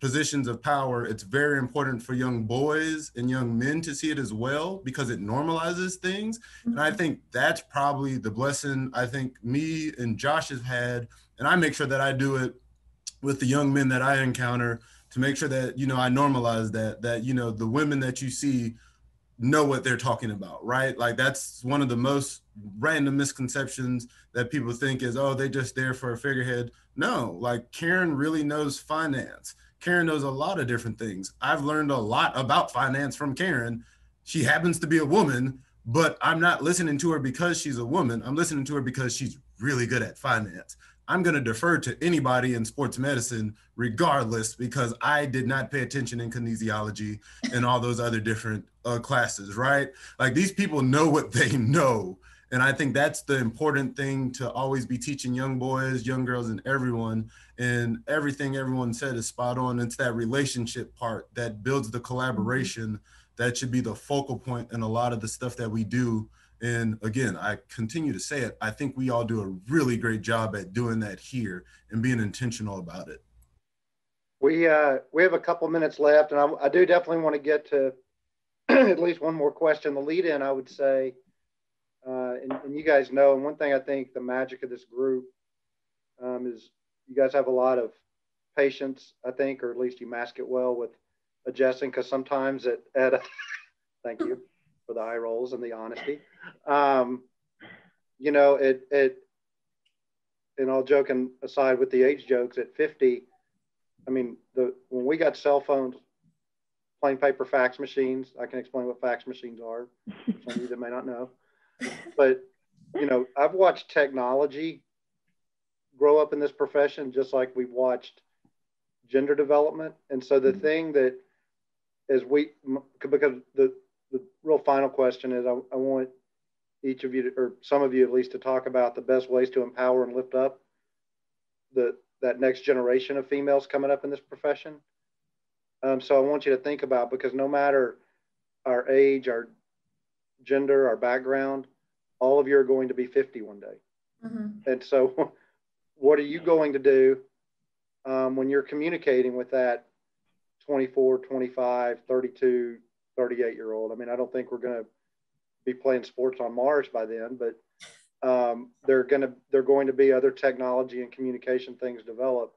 positions of power, it's very important for young boys and young men to see it as well because it normalizes things. Mm-hmm. And I mm-hmm. think that's probably the blessing I think me and Josh have had. And I make sure that I do it with the young men that I encounter to make sure that, you know, I normalize that, that, you know, the women that you see know what they're talking about, right? Like that's one of the most random misconceptions that people think is, oh, they're just there for a figurehead. No, like Karen really knows finance. Karen knows a lot of different things. I've learned a lot about finance from Karen. She happens to be a woman, but I'm not listening to her because she's a woman. I'm listening to her because she's really good at finance. I'm going to defer to anybody in sports medicine, regardless, because I did not pay attention in kinesiology and all those other different uh, classes, right? Like these people know what they know. And I think that's the important thing to always be teaching young boys, young girls, and everyone. And everything everyone said is spot on. It's that relationship part that builds the collaboration that should be the focal point in a lot of the stuff that we do. And again, I continue to say it. I think we all do a really great job at doing that here and being intentional about it. We uh, we have a couple minutes left, and I, I do definitely want to get to at least one more question. The lead in, I would say, uh, and, and, you guys know, and one thing I think the magic of this group um, is you guys have a lot of patience, I think, or at least you mask it well with adjusting because sometimes at, at a, thank you for the eye rolls and the honesty. Um, you know, it, it, and all joking aside with the age jokes at 50, I mean, the, when we got cell phones, plain paper fax machines, I can explain what fax machines are. Some of you that may not know but you know, I've watched technology grow up in this profession just like we've watched gender development. And so the mm-hmm. thing that as we because the the real final question is I, I want each of you to, or some of you at least to talk about the best ways to empower and lift up the that next generation of females coming up in this profession. Um, so I want you to think about because no matter our age, our gender, our background, all of you are going to be 50 one day. Mm-hmm. And so, what are you going to do um, when you're communicating with that 24, 25, 32, 38 year old? I mean, I don't think we're going to be playing sports on Mars by then, but um, they're going to they're going to be other technology and communication things develop.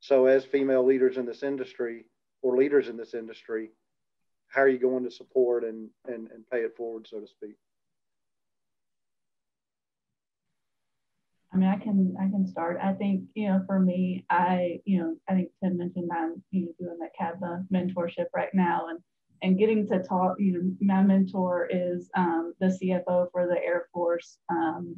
So, as female leaders in this industry or leaders in this industry, how are you going to support and, and, and pay it forward, so to speak? I mean, I can I can start. I think you know, for me, I you know, I think Tim mentioned I'm you know doing that CADMA mentorship right now, and and getting to talk. You know, my mentor is um, the CFO for the Air Force um,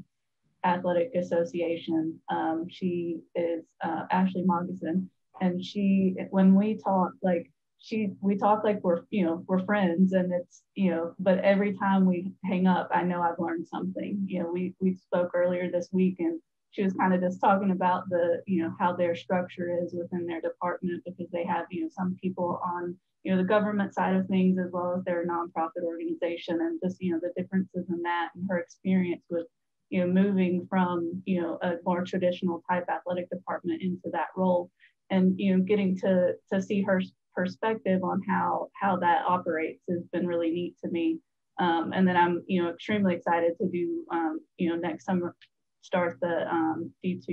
Athletic Association. Um, she is uh, Ashley Moggeson, and she when we talk, like she we talk like we're you know we're friends and it's you know but every time we hang up i know i've learned something. You know we we spoke earlier this week and she was kind of just talking about the you know how their structure is within their department because they have you know some people on you know the government side of things as well as their nonprofit organization and just you know the differences in that and her experience with you know moving from you know a more traditional type athletic department into that role and you know getting to to see her perspective on how how that operates has been really neat to me. Um, and then I'm you know extremely excited to do um, you know next summer start the um, D2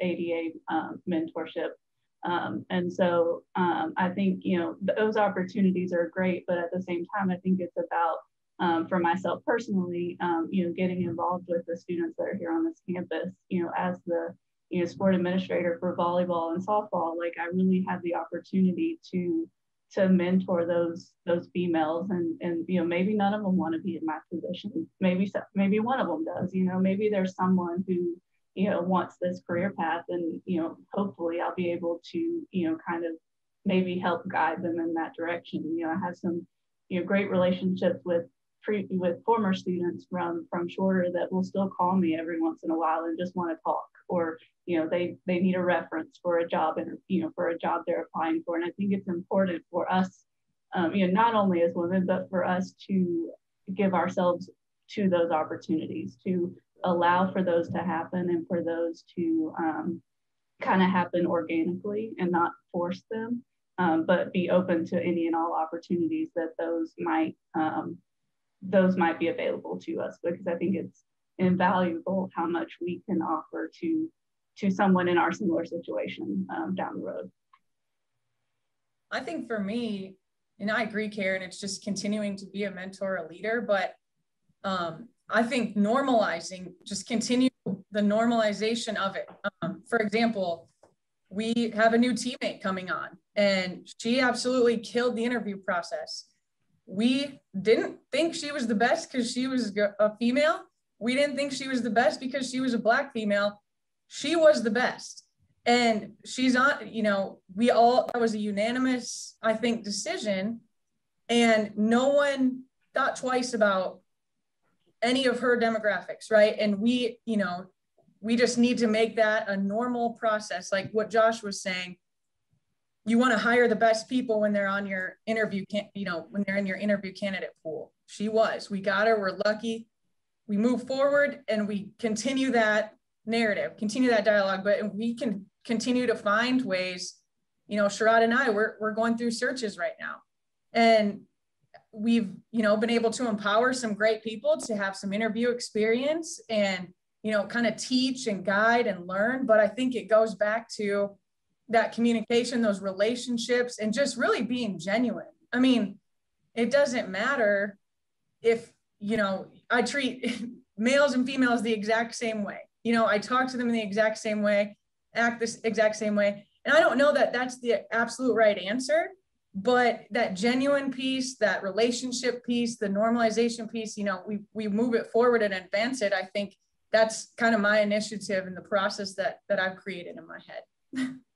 ADA um, mentorship. Um, and so um, I think you know those opportunities are great, but at the same time I think it's about for myself personally, you know, getting involved with the students that are here on this campus, you know, as the you know sport administrator for volleyball and softball like i really had the opportunity to to mentor those those females and and you know maybe none of them want to be in my position. Maybe maybe one of them does you know maybe there's someone who you know wants this career path and you know hopefully i'll be able to you know kind of maybe help guide them in that direction. You know i have some you know great relationships with pre, with former students from from shorter that will still call me every once in a while and just want to talk or you know they they need a reference for a job and you know for a job they're applying for. And i think it's important for us um, you know not only as women but for us to give ourselves to those opportunities to allow for those to happen and for those to um, kind of happen organically and not force them um, but be open to any and all opportunities that those might um, those might be available to us because i think it's invaluable how much we can offer to to someone in our similar situation um, down the road. I think for me, and I agree, Karen, it's just continuing to be a mentor, a leader, but um, I think normalizing, just continue the normalization of it. Um, for example, we have a new teammate coming on, and she absolutely killed the interview process. We didn't think she was the best because she was a female, we didn't think she was the best because she was a black female. She was the best. And she's on, you know, we all, that was a unanimous, I think, decision. And no one thought twice about any of her demographics, right? And we, you know, we just need to make that a normal process, like what Josh was saying. You want to hire the best people when they're on your interview, you know, when they're in your interview candidate pool. She was. We got her. We're lucky. We move forward and we continue that narrative, continue that dialogue, but we can continue to find ways. You know, Sherrod and I, we're, we're going through searches right now. And we've you know been able to empower some great people to have some interview experience and you know kind of teach and guide and learn but i think it goes back to that communication those relationships and just really being genuine. I mean it doesn't matter if you know i treat males and females the exact same way. You know i talk to them in the exact same way act this exact same way. And i don't know that that's the absolute right answer but that genuine piece that relationship piece the normalization piece you know we we move it forward and advance it i think that's kind of my initiative and the process that that i've created in my head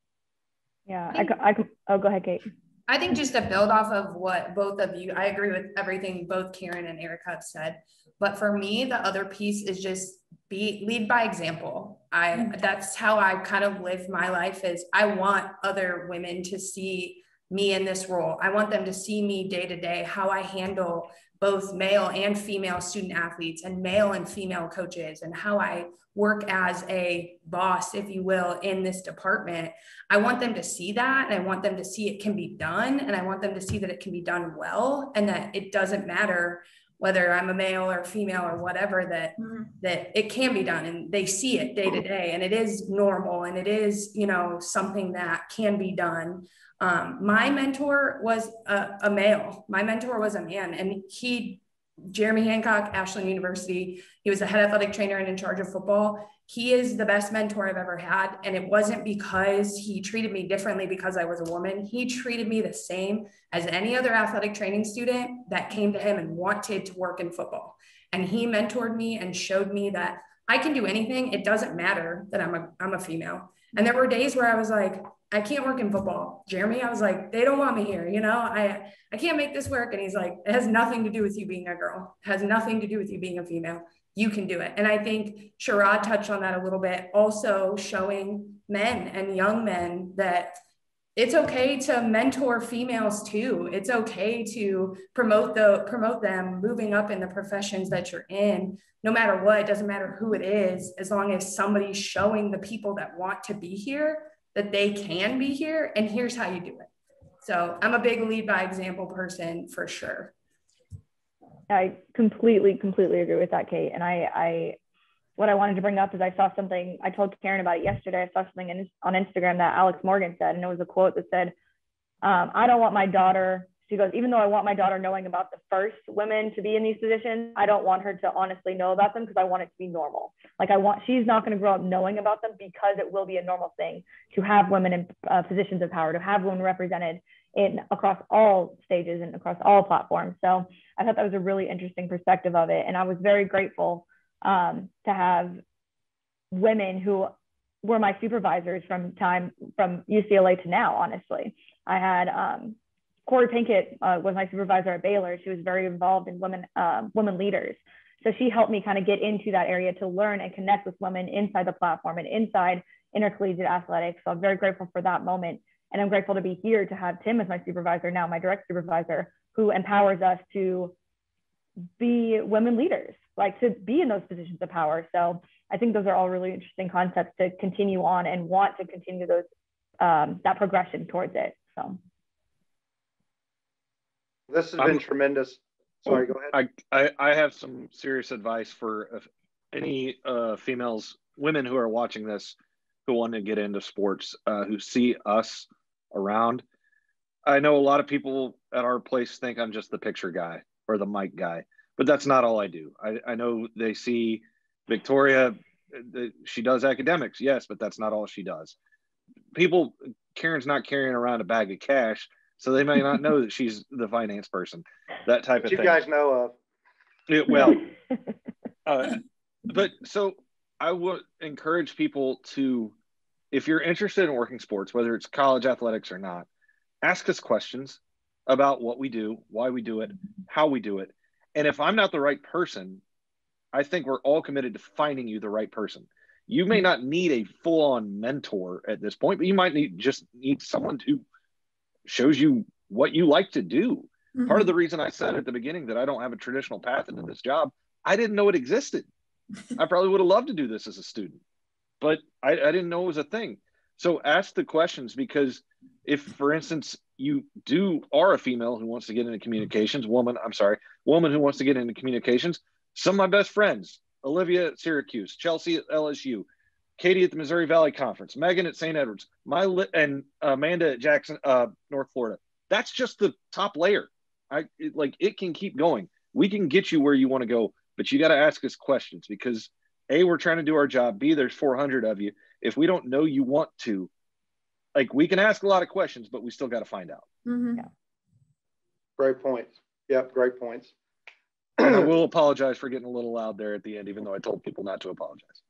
yeah i, I, I oh go ahead kate i think just to build off of what both of you i agree with everything both karen and erica have said but for me the other piece is just be lead by example i mm-hmm. that's how i kind of live my life is i want other women to see me in this role. I want them to see me day to day, how I handle both male and female student athletes and male and female coaches, and how I work as a boss, if you will, in this department. I want them to see that, and I want them to see it can be done, and I want them to see that it can be done well, and that it doesn't matter whether I'm a male or female or whatever that mm-hmm. that it can be done and they see it day to day and it is normal and it is you know something that can be done um, my mentor was a, a, male. My mentor was a man, and he, Jeremy Hancock, Ashland University, he was the head athletic trainer and in charge of football. He is the best mentor I've ever had. And it wasn't because he treated me differently because I was a woman. He treated me the same as any other athletic training student that came to him and wanted to work in football. And he mentored me and showed me that I can do anything. It doesn't matter that I'm a, I'm a female. And there were days where I was like, I can't work in football. Jeremy, I was like, they don't want me here. You know, I, I can't make this work. And he's like, it has nothing to do with you being a girl. It has nothing to do with you being a female. You can do it. And I think Sherrod touched on that a little bit, also showing men and young men that it's okay to mentor females too. It's okay to promote the promote them moving up in the professions that you're in. No matter what, it doesn't matter who it is, as long as somebody's showing the people that want to be here that they can be here and here's how you do it. So I'm a big lead by example person for sure. I completely, completely agree with that, Kate. And I, I, what I wanted to bring up is I saw something, I told Karen about it yesterday. I saw something in, on Instagram that Alex Morgan said, and it was a quote that said, um, I don't want my daughter she goes, even though I want my daughter knowing about the first women to be in these positions, I don't want her to honestly know about them because I want it to be normal. Like I want, she's not going to grow up knowing about them because it will be a normal thing to have women in uh, positions of power, to have women represented in across all stages and across all platforms. So I thought that was a really interesting perspective of it, and I was very grateful um, to have women who were my supervisors from time from UCLA to now. Honestly, I had. Um, Corey Pinkett uh, was my supervisor at Baylor. She was very involved in women uh, women leaders. So she helped me kind of get into that area to learn and connect with women inside the platform and inside intercollegiate athletics. So I'm very grateful for that moment. And I'm grateful to be here to have Tim as my supervisor now, my direct supervisor, who empowers us to be women leaders, like to be in those positions of power. So I think those are all really interesting concepts to continue on and want to continue those um, that progression towards it. So. This has I'm, been tremendous. Sorry, go ahead. I, I, I have some serious advice for any uh, females, women who are watching this, who want to get into sports, uh, who see us around. I know a lot of people at our place think I'm just the picture guy or the mic guy, but that's not all I do. I, I know they see Victoria, she does academics, yes, but that's not all she does. People, Karen's not carrying around a bag of cash so they may not know that she's the finance person. That type of you thing. You guys know of. It, well, uh, but so I would encourage people to, if you're interested in working sports, whether it's college athletics or not, ask us questions about what we do, why we do it, how we do it. And if I'm not the right person, I think we're all committed to finding you the right person. You may not need a full-on mentor at this point, but you might need just need someone who shows you what you like to do. Mm-hmm. Part of the reason I said at the beginning that I don't have a traditional path into this job, I didn't know it existed. I probably would have loved to do this as a student, but I, I didn't know it was a thing. So ask the questions because if, for instance, you do are a female who wants to get into communications, woman, I'm sorry, woman who wants to get into communications, some of my best friends, Olivia at Syracuse, Chelsea at LSU, Katie at the Missouri Valley Conference, Megan at St. Edwards, my li- and Amanda at Jackson, uh, North Florida. That's just the top layer. I it, like it can keep going. We can get you where you want to go, but you got to ask us questions because a we're trying to do our job. B there's 400 of you. If we don't know you want to, like we can ask a lot of questions, but we still got to find out. Mm-hmm. Yeah. Great points. Yep, great points. I will apologize for getting a little loud there at the end, even though I told people not to apologize.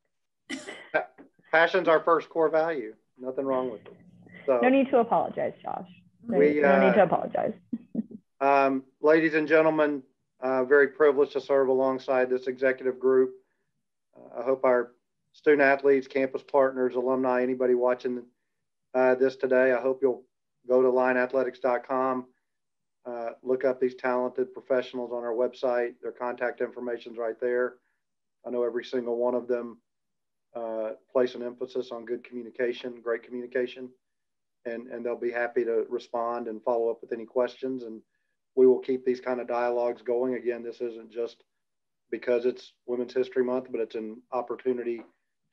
Passion's our first core value. Nothing wrong with it. So, no need to apologize, Josh. we, no uh, need to apologize. um, ladies and gentlemen, uh, very privileged to serve alongside this executive group. I hope our student athletes, campus partners, alumni, anybody watching uh, this today, I hope you'll go to lionathletics.com, uh, look up these talented professionals on our website. Their contact information is right there. I know every single one of them uh, place an emphasis on good communication, great communication, and, and they'll be happy to respond and follow up with any questions. And we will keep these kind of dialogues going. Again, this isn't just because it's Women's History Month, but it's an opportunity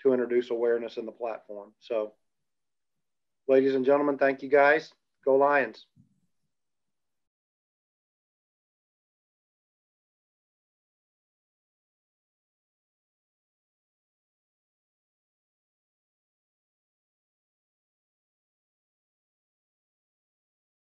to introduce awareness in the platform. So, ladies and gentlemen, thank you guys. Go Lions.